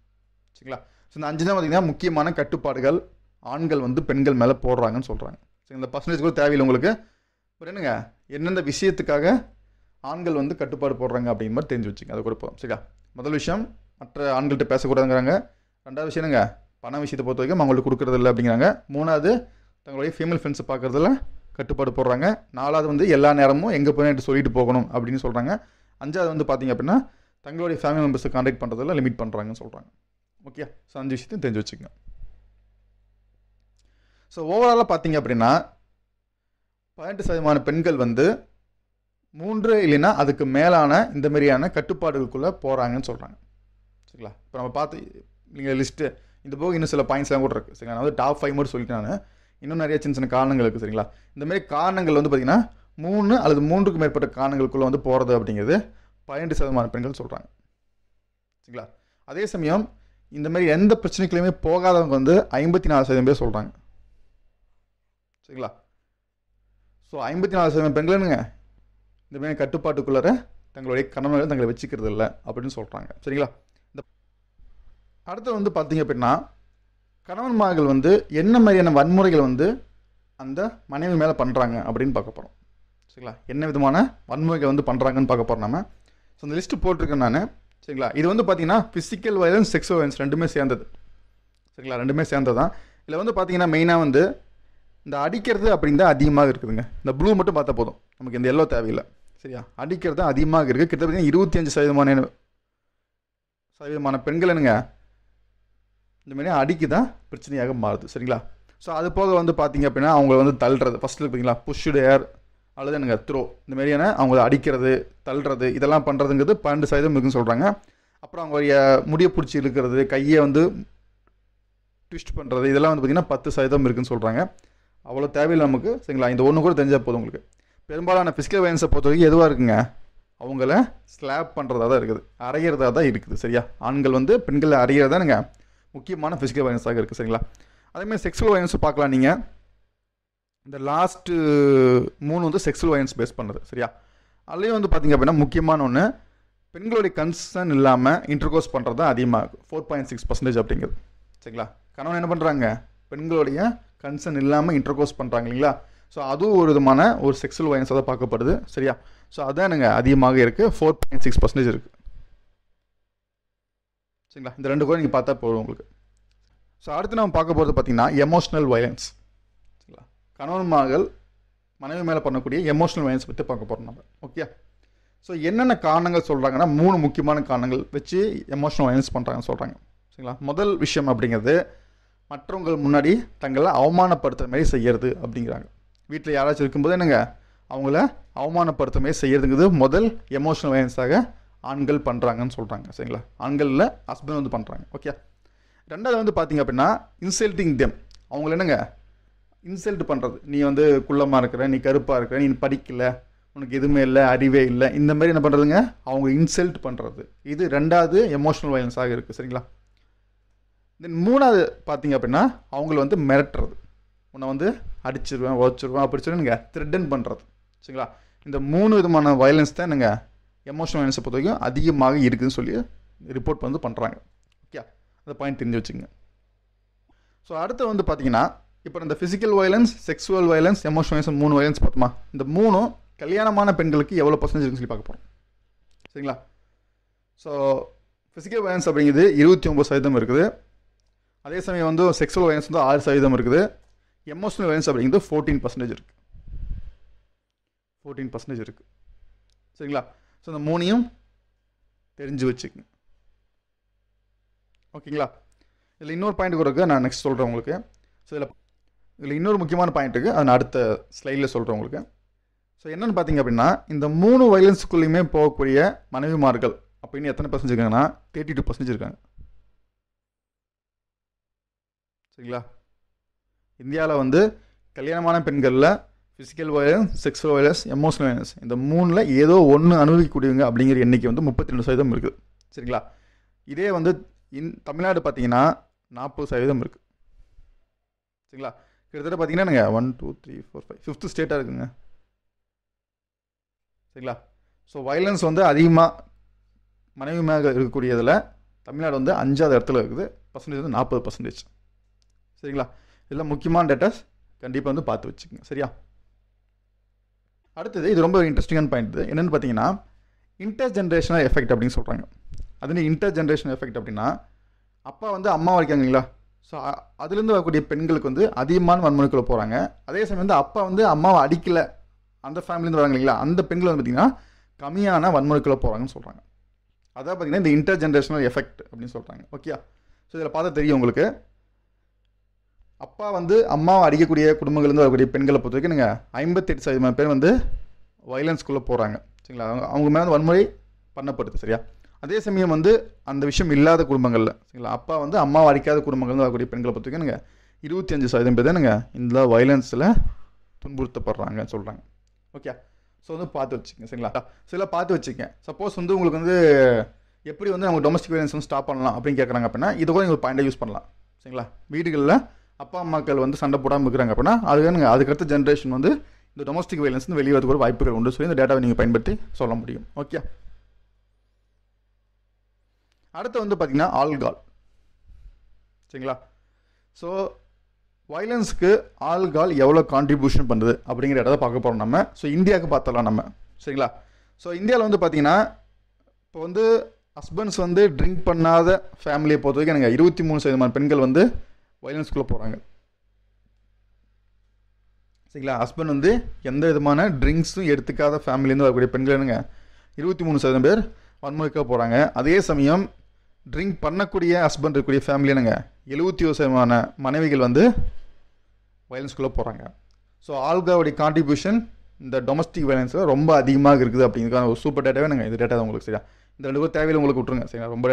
சரிங்களா? ஸோ இந்த அஞ்சு தான் பார்த்தீங்கன்னா முக்கியமான கட்டுப்பாடுகள் ஆண்கள் வந்து பெண்கள் மேலே போடுறாங்கன்னு சொல்கிறாங்க சரி இந்த பர்சன்டேஜ் கூட தேவையில்லை உங்களுக்கு. பட் என்னங்க? எந்தெந்த விஷயத்துக்காக ஆண்கள் வந்து கட்டுப்பாடு போடுறாங்க அப்படிங்கிற மாதிரி தெரிஞ்சு வச்சுங்க. அதை கொடுப்போம் சரியா? முதல் விஷயம் மற்ற ஆண்கள்கிட்ட பேசக்கூடாதுங்கிறாங்க. ரெண்டாவது விஷயம் என்னங்க? பண விஷயத்தை பொறுத்த வரைக்கும் அவங்களுக்கு கொடுக்குறது இல்லை அப்படிங்கிறாங்க. மூணாவது தங்களுடைய ஃபீமேல் ஃப்ரெண்ட்ஸை பார்க்குறதுல கட்டுப்பாடு போடுறாங்க. நாலாவது வந்து எல்லா நேரமும் எங்கே போய் சொல்லிட்டு போகணும் அப்படின்னு சொல்கிறாங்க அஞ்சாவது வந்து பார்த்தீங்க அப்படின்னா தங்களுடைய ஃபேமிலி மெம்பர்ஸை காண்டாக்ட் பண்ணுறதுல லிமிட் பண்ணுறாங்கன்னு சொல்கிறாங்க ஓகே ஸோ அஞ்சு விஷயத்தையும் தெரிஞ்சு வச்சுக்கோங்க. ஸோ ஓவராலாக பார்த்தீங்க அப்படின்னா பதினெட்டு சதவீதமான பெண்கள் வந்து மூன்று இல்லைன்னா அதுக்கு மேலான இந்த மாதிரியான கட்டுப்பாடுகளுக்குள்ளே போகிறாங்கன்னு சொல்கிறாங்க சரிங்களா? இப்போ நம்ம பார்த்து நீங்கள் லிஸ்ட்டு இந்த போக இன்னும் சில பாயிண்ட்ஸ்லாம் கூட இருக்குது சரிங்களா? நான் வந்து டாப் ஃபைவ் மட்டும் சொல்லிட்டேன் நான். இன்னும் நிறைய சின்ன சின்ன காரணங்கள் இருக்குது சரிங்களா? இந்த மாதிரி காரணங்கள் வந்து பார்த்திங்கன்னா மூணு அல்லது மூன்றுக்கு மேற்பட்ட காரணங்களுக்குள்ளே வந்து போகிறது அப்படிங்கிறது பதினெட்டு சதவீதமான பெண்கள் சொல்கிறாங்க சரிங்களா? அதே சமயம் இந்த மாதிரி எந்த பிரச்சனைக்குள்ளேயுமே போகாதவங்க வந்து ஐம்பத்தி நாலு சதவீதம் பேர் சொல்கிறாங்க சரிங்களா? ஸோ ஐம்பத்தி நாலு சதவீதம் பெண்களுங்க இந்த மாதிரி கட்டுப்பாட்டுக்குள்ளார தங்களுடைய கணவர்கள் தங்களை வச்சுக்கிறது இல்லை அப்படின்னு சொல்கிறாங்க சரிங்களா? இந்த அடுத்து வந்து பார்த்தீங்க அப்படின்னா கணவன்மார்கள் வந்து என்ன மாதிரியான வன்முறைகள் வந்து அந்த மனைவி மேலே பண்ணுறாங்க அப்படின்னு பார்க்க போகிறோம் சரிங்களா? என்ன விதமான வன்முறைகள் வந்து பண்ணுறாங்கன்னு பார்க்க போகிறோம் நம்ம ஸோ அந்த லிஸ்ட்டு போட்டிருக்கேன் நான். சரிங்களா? இது வந்து பார்த்தீங்கன்னா ஃபிசிக்கல் வயலன்ஸ் செக்ஸ் வயலன்ஸ் ரெண்டுமே சேர்ந்தது. சரிங்களா? ரெண்டுமே சேர்ந்தது தான் இதில் வந்து பார்த்தீங்கன்னா மெயினாக வந்து இந்த அடிக்கிறது அப்படின்னு தான் அதிகமாக இருக்குதுங்க. இந்த ப்ளூ மட்டும் பார்த்தா போதும். நமக்கு இந்த எல்லோ தேவையில்லை. சரியா? அடிக்கிறது தான் அதிகமாக இருக்குது கிட்டத்தட்ட இருபத்தி அஞ்சு சதவீதமான சதவீதமான பெண்கள் என்னங்க இந்த மாதிரி அடிக்கு தான் பிரச்சனையாக மாறுது. சரிங்களா? ஸோ அது போக வந்து பார்த்தீங்க அப்படின்னா அவங்கள வந்து தள்ளுறது. ஃபஸ்ட்டு பார்த்தீங்களா? புஷ்டு ஏர் அல்லது எனக்கு த்ரோ இந்த மாதிரியான அவங்கள அடிக்கிறது தள்ளுறது இதெல்லாம் பண்ணுறதுங்கிறது பன்னெண்டு சதவீதம் இருக்குன்னு சொல்கிறாங்க அப்புறம் அவங்களுடைய முடியை பிடிச்சி இழுக்கிறது கையை வந்து ட்விஸ்ட் பண்ணுறது இதெல்லாம் வந்து பார்த்திங்கன்னா பத்து சதவீதம் இருக்குன்னு சொல்கிறாங்க அவ்வளோ தேவையில்லை நமக்கு. சரிங்களா? இந்த ஒன்று கூட தெரிஞ்சால் போதும் உங்களுக்கு. பெரும்பாலான ஃபிசிக்கல் வயன்ஸை பொறுத்த வரைக்கும் எதுவாக இருக்குங்க? அவங்கள ஸ்லாப் பண்ணுறதா தான் இருக்குது. அரைகிறதா தான் இருக்குது. சரியா? ஆண்கள் வந்து பெண்களை அரைகிறதானுங்க முக்கியமான ஃபிசிக்கல் வயன்ஸாக இருக்குது சரிங்களா? அதேமாதிரி செக்ஸுவல் வயன்ஸும் பார்க்கலாம் நீங்கள் இந்த லாஸ்ட்டு மூணு வந்து செக்ஸுவல் வயன்ஸ் பேஸ் பண்ணுறது சரியா? அதுலேயும் வந்து பார்த்திங்க அப்படின்னா முக்கியமான ஒன்று பெண்களுடைய கன்சர்ன் இல்லாமல் இன்டர்கோர்ஸ் பண்ணுறது தான் அதிகமாக ஃபோர் பாயிண்ட் சிக்ஸ் பர்சன்டேஜ் அப்படிங்கிறது. சரிங்களா? கணவன் என்ன பண்ணுறாங்க பெண்களுடைய கன்சர்ன் இல்லாமல் இன்டர்கோர்ஸ் பண்ணுறாங்க இல்லைங்களா? ஸோ அதுவும் ஒரு விதமான ஒரு செக்ஸுவல் வயன்ஸாக தான் பார்க்கப்படுது சரியா? ஸோ அதான் எனக்கு அதிகமாக இருக்குது ஃபோர் பாயிண்ட் சிக்ஸ் பர்சன்டேஜ் இருக்குது சரிங்களா? இந்த ரெண்டு கூட நீங்கள் பார்த்தா போதும் உங்களுக்கு. ஸோ அடுத்து நம்ம பார்க்க போகிறது பார்த்தீங்கன்னா எமோஷ்னல் வயலன்ஸ் சரிங்களா? கணவன் மகள் மனைவி மேலே பண்ணக்கூடிய எமோஷனல் வயலன்ஸ் பற்றி பார்க்க போகிறோம் நம்ம. ஓகே ஸோ என்னென்ன காரணங்கள் சொல்கிறாங்கன்னா மூணு முக்கியமான காரணங்கள் வச்சு எமோஷனல் வயலன்ஸ் பண்ணுறாங்கன்னு சொல்கிறாங்க சரிங்களா? முதல் விஷயம் அப்படிங்கிறது மற்றவங்கள் முன்னாடி தங்களை அவமானப்படுத்துகிற மாதிரி செய்யறது அப்படிங்கிறாங்க. வீட்டில் யாராச்சும் இருக்கும்போது என்னங்க? அவங்கள அவமானப்படுத்துகிற மாதிரி செய்கிறதுங்கிறது முதல் எமோஷனல் வயன்ஸாக ஆண்கள் பண்ணுறாங்கன்னு சொல்கிறாங்க சரிங்களா? ஆண்களில் ஹஸ்பண்ட் வந்து பண்ணுறாங்க ஓகே ரெண்டாவது வந்து பார்த்தீங்க அப்படின்னா இன்சல்ட்டிங் தெம் அவங்கள என்னங்க? இன்சல்ட் பண்ணுறது நீ வந்து குள்ளமாக இருக்கிற நீ கருப்பாக இருக்கிற நீ படிக்கல உனக்கு எதுவுமே இல்லை அறிவே இல்லை. இந்த மாதிரி என்ன பண்ணுறதுங்க அவங்க இன்சல்ட் பண்ணுறது இது ரெண்டாவது எமோஷனல் வயலன்ஸாக இருக்குது சரிங்களா? தென் மூணாவது பார்த்தீங்க அப்படின்னா அவங்கள வந்து மிரட்டுறது. உன்னை வந்து அடிச்சிருவேன் உதச்சிருவேன் அப்படி சொல்லுங்க த்ரெட்டன் பண்ணுறது சரிங்களா? இந்த மூணு விதமான வயலன்ஸ் தான் நீங்கள் எமோஷனல் வயலன்ஸை பொறுத்த வரைக்கும் அதிகமாக இருக்குதுன்னு சொல்லி ரிப்போர்ட் வந்து பண்ணுறாங்க ஓகே அந்த பாயிண்ட் தெரிஞ்சு வச்சுங்க ஸோ அடுத்து வந்து பார்த்தீங்கன்னா இப்போ இந்த physical violence sexual violence emotional violence மூணு வயலன்ஸ் பார்த்தோமா? இந்த மூணும் கல்யாணமான பெண்களுக்கு எவ்வளோ பர்சன்டேஜ் சொல்லி பார்க்க போகிறோம் சரிங்களா? ஸோ ஃபிசிக்கல் வயலன்ஸ் அப்படிங்கிறது இருபத்தி ஒம்பது சதவீதம் இருக்குது. அதே சமயம் வந்து செக்ஸுவல் வயலன்ஸ் வந்து ஆறு சதவீதம் இருக்குது. எமோஷனல் வயலன்ஸ் அப்படிங்கிறது ஃபோர்டீன் பர்சன்டேஜ் இருக்குது ஃபோர்டீன் பர்சன்டேஜ் இருக்குது சரிங்களா? ஸோ இந்த மூணையும் தெரிஞ்சு வச்சுக்கங்க. ஓகேங்களா? இதில் இன்னொரு பாயிண்ட் கூட இருக்குது நான் நெக்ஸ்ட் சொல்கிறேன் உங்களுக்கு. ஸோ இதில் இதில் இன்னொரு முக்கியமான பாயிண்ட் இருக்குது அதை நான் அடுத்த ஸ்லைடில் சொல்கிறேன் உங்களுக்கு. ஸோ என்னென்னு பார்த்தீங்க அப்படின்னா இந்த மூணு வயலன்ஸுக்குள்ளேயுமே போகக்கூடிய மனைவிமார்கள் அப்படின்னு எத்தனை பர்சன்டேஜ் இருக்காங்கன்னா தேர்ட்டி டூ பர்சன்டேஜ் இருக்காங்க. சரிங்களா? இந்தியாவில் வந்து கல்யாணமான பெண்களில் physical violence sexual violence emotional violence இந்த மூணில் ஏதோ ஒன்று அனுபவிக்கக்கூடியவங்க அப்படிங்கிற எண்ணிக்கை வந்து முப்பத்தி ரெண்டு சதவீதம் இருக்குது சரிங்களா? இதே வந்து இன் தமிழ்நாடு பார்த்தீங்கன்னா நாற்பது சதவீதம் இருக்குது சரிங்களா? கிட்டத்தட்ட பார்த்தீங்கன்னா one two three four five fifth ஸ்டேட்டாக இருக்குங்க. சரிங்களா? ஸோ வயலன்ஸ் வந்து அதிகமாக மனைவிமாக இருக்கக்கூடியதில் தமிழ்நாடு வந்து அஞ்சாவது இடத்துல இருக்குது. பர்சன்டேஜ் வந்து நாற்பது பர்சன்டேஜ் சரிங்களா? இதெல்லாம் முக்கியமான டேட்டாஸ் கண்டிப்பாக வந்து பார்த்து வச்சுக்கோங்க. சரியா? அடுத்தது இது ரொம்ப இன்ட்ரெஸ்டிங்கான பாயிண்ட் இது. என்னென்னு பார்த்தீங்கன்னா இன்டர் ஜென்ரேஷனல் எஃபெக்ட் அப்படின்னு சொல்கிறாங்க அது இன்டர் ஜென்ரேஷன் எஃபெக்ட் அப்படின்னா அப்பா வந்து அம்மா இருக்காங்களா ஸோ அதுலேருந்து வரக்கூடிய பெண்களுக்கு வந்து அதிகமான வன்முறைக்குள்ள போகிறாங்க அதே சமயம் வந்து அப்பா வந்து அம்மாவை அடிக்கலை. அந்த ஃபேமிலிருந்து வராங்க இல்லைங்களா? அந்த பெண்கள் வந்து பார்த்திங்கன்னா கம்மியான வன்முறைக்குள்ள போகிறாங்கன்னு சொல்கிறாங்க அதான் பார்த்திங்கன்னா இந்த இன்டர் ஜென்ரேஷனல் எஃபெக்ட் அப்படின்னு சொல்கிறாங்க ஓகே ஸோ இதில் பார்த்தா தெரியும் உங்களுக்கு. அப்பா வந்து அம்மாவை அடிக்கக்கூடிய குடும்பங்கள்லேருந்து வரக்கூடிய பெண்களை பொறுத்த வரைக்கும் நீங்கள் ஐம்பத்தெட்டு சதவீதம் பேர் வந்து வயலன்ஸ்குள்ளே போகிறாங்க சரிங்களா? அவங்க அவங்க மேலே வன்முறை பண்ணப்படுது சரியா? அதே சமயம் வந்து அந்த விஷயம் இல்லாத குடும்பங்களில் சரிங்களா? அப்பா வந்து அம்மாவை அடிக்காத குடும்பங்கள்லேருந்து வரக்கூடிய பெண்களை பொறுத்த வரைக்கும் நீங்கள் இருபத்தி அஞ்சு சதவீதம் பேர் தான் நீங்கள் இந்த வயலன்ஸில் துன்புறுத்தப்படுறாங்கன்னு சொல்கிறாங்க ஓகே ஸோ வந்து பார்த்து வச்சுக்கங்க சரிங்களா? சில பார்த்து வச்சுக்கங்க. சப்போஸ் வந்து உங்களுக்கு வந்து எப்படி வந்து நம்ம டொமஸ்டிக் வயலன்ஸ் வந்து ஸ்டாப் பண்ணலாம் அப்படின்னு கேட்குறாங்க அப்படின்னா இதை கூட எங்களுக்கு பாயிண்டாக யூஸ் பண்ணலாம் சரிங்களா? வீடுகளில் அப்பா அம்மாக்கள் வந்து சண்டை போடாமல் இருக்கிறாங்க அப்படின்னா அது அதுக்கடுத்த ஜென்ரேஷன் வந்து இந்த டொமஸ்டிக் வயலன்ஸ் வெளியே வரதுக்கு ஒரு வாய்ப்புகள் உண்டு. சொல்லி இந்த டேட்டாவை நீங்கள் பயன்படுத்தி சொல்ல முடியும். ஓகே அடுத்து வந்து பார்த்தீங்கன்னா ஆல்கால் சரிங்களா? ஸோ வயலன்ஸுக்கு ஆல்கால் எவ்வளோ கான்ட்ரிபியூஷன் பண்ணுது அப்படிங்கிற இடத்த பார்க்க போகிறோம் நம்ம. ஸோ இந்தியாவுக்கு பார்த்தலாம் நம்ம. சரிங்களா? ஸோ இந்தியாவில் வந்து பார்த்தீங்கன்னா இப்போ வந்து ஹஸ்பண்ட்ஸ் வந்து ட்ரிங்க் பண்ணாத ஃபேமிலியை பொறுத்த வரைக்கும் எனக்கு இருபத்தி மூணு சதவீதமான பெண்கள் வந்து வயலன்ஸ்குள்ளே போகிறாங்க சரிங்களா? ஹஸ்பண்ட் வந்து எந்த விதமான ட்ரிங்க்ஸும் எடுத்துக்காத ஃபேமிலியிலேருந்து வரக்கூடிய பெண்கள் என்னங்க? இருபத்தி மூணு சதவீதம் பேர் வன்முறைக்காக போகிறாங்க அதே சமயம் ட்ரிங்க் பண்ணக்கூடிய ஹஸ்பண்ட் இருக்கக்கூடிய ஃபேமிலி என்னங்க? எழுபத்தி ஒரு சதமான மனைவிகள் வந்து வயலன்ஸ்குள்ளே போகிறாங்க ஸோ ஆல்காவுடைய கான்ட்ரிபியூஷன் இந்த டொமஸ்டிக் வயலன்ஸில் ரொம்ப அதிகமாக இருக்குது அப்படிங்கிறதுக்கான ஒரு சூப்பர் டேட்டாவே நாங்கள் இந்த டேட்டா தான் உங்களுக்கு சரியா? இந்த ரெண்டு பேரும் தேவையில்லை உங்களுக்கு விட்ருங்க சரிங்களா? ரொம்ப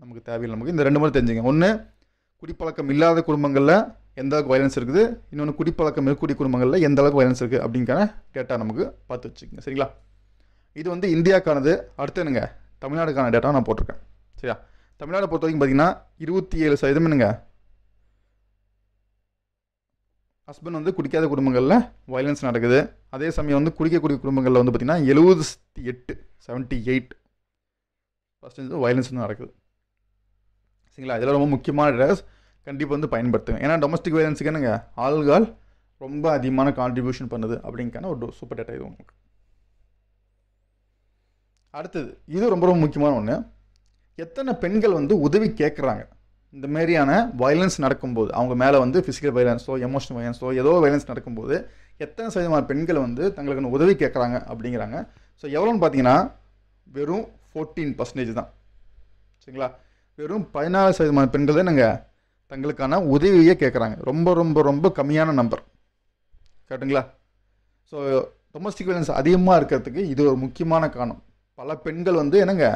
நமக்கு தேவையில்லை நமக்கு. இந்த ரெண்டு மாதிரி தெரிஞ்சுங்க. ஒன்று குடிப்பழக்கம் இல்லாத குடும்பங்களில் எந்த அளவுக்கு வயலன்ஸ் இருக்குது? இன்னொன்று குடிப்பழக்கம் இருக்கக்கூடிய குடும்பங்களில் எந்த அளவுக்கு வயலன்ஸ் இருக்குது அப்படிங்கிற டேட்டா நமக்கு பார்த்து வச்சுக்கோங்க. சரிங்களா? இது வந்து இந்தியாக்கானது. அடுத்து என்னங்க? தமிழ்நாடுக்கான டேட்டா நான் போட்டிருக்கேன். சரியா? தமிழ்நாடு பொறுத்த வரைக்கும் பார்த்தீங்கன்னா இருபத்தி ஏழு சதவீதம் என்னங்க? ஹஸ்பண்ட் வந்து குடிக்காத குடும்பங்களில் வயலன்ஸ் நடக்குது. அதே சமயம் வந்து குடிக்கக்கூடிய குடும்பங்களில் வந்து பார்த்திங்கன்னா எழுபத்தி எட்டு செவன்ட்டி எயிட் பர்சன்டேஜ் வயலன்ஸ் நடக்குது. சரிங்களா? இதெல்லாம் ரொம்ப முக்கியமான ட்ரெஸ் கண்டிப்பாக வந்து பயன்படுத்துங்க ஏன்னா டொமஸ்டிக் வயலன்ஸுக்கு என்னங்க? ஆள்கால் ரொம்ப அதிகமான கான்ட்ரிபியூஷன் பண்ணுது அப்படிங்கான ஒரு சூப்பர் டேட்டா இது உங்களுக்கு. அடுத்தது இது ரொம்ப ரொம்ப முக்கியமான ஒன்று எத்தனை பெண்கள் வந்து உதவி கேட்குறாங்க இந்த மாதிரியான வயலன்ஸ் நடக்கும்போது அவங்க மேலே வந்து ஃபிசிக்கல் வயலன்ஸோ எமோஷனல் வயலன்ஸோ ஏதோ வயலன்ஸ் நடக்கும்போது எத்தனை சதவீதமான பெண்கள் வந்து தங்களுக்கு உதவி கேட்குறாங்க அப்படிங்கிறாங்க. ஸோ எவ்வளோன்னு பார்த்தீங்கன்னா வெறும் ஃபோர்டீன் பர்சன்டேஜ் தான். சரிங்களா? வெறும் பதினாறு சதவீதமான பெண்கள் தான் நாங்கள் தங்களுக்கான உதவியே கேட்குறாங்க ரொம்ப ரொம்ப ரொம்ப கம்மியான நம்பர் கரெக்டுங்களா ஸோ டொமஸ்டிக் வயலன்ஸ் அதிகமாக இருக்கிறதுக்கு இது ஒரு முக்கியமான காரணம். பல பெண்கள் வந்து என்னங்க?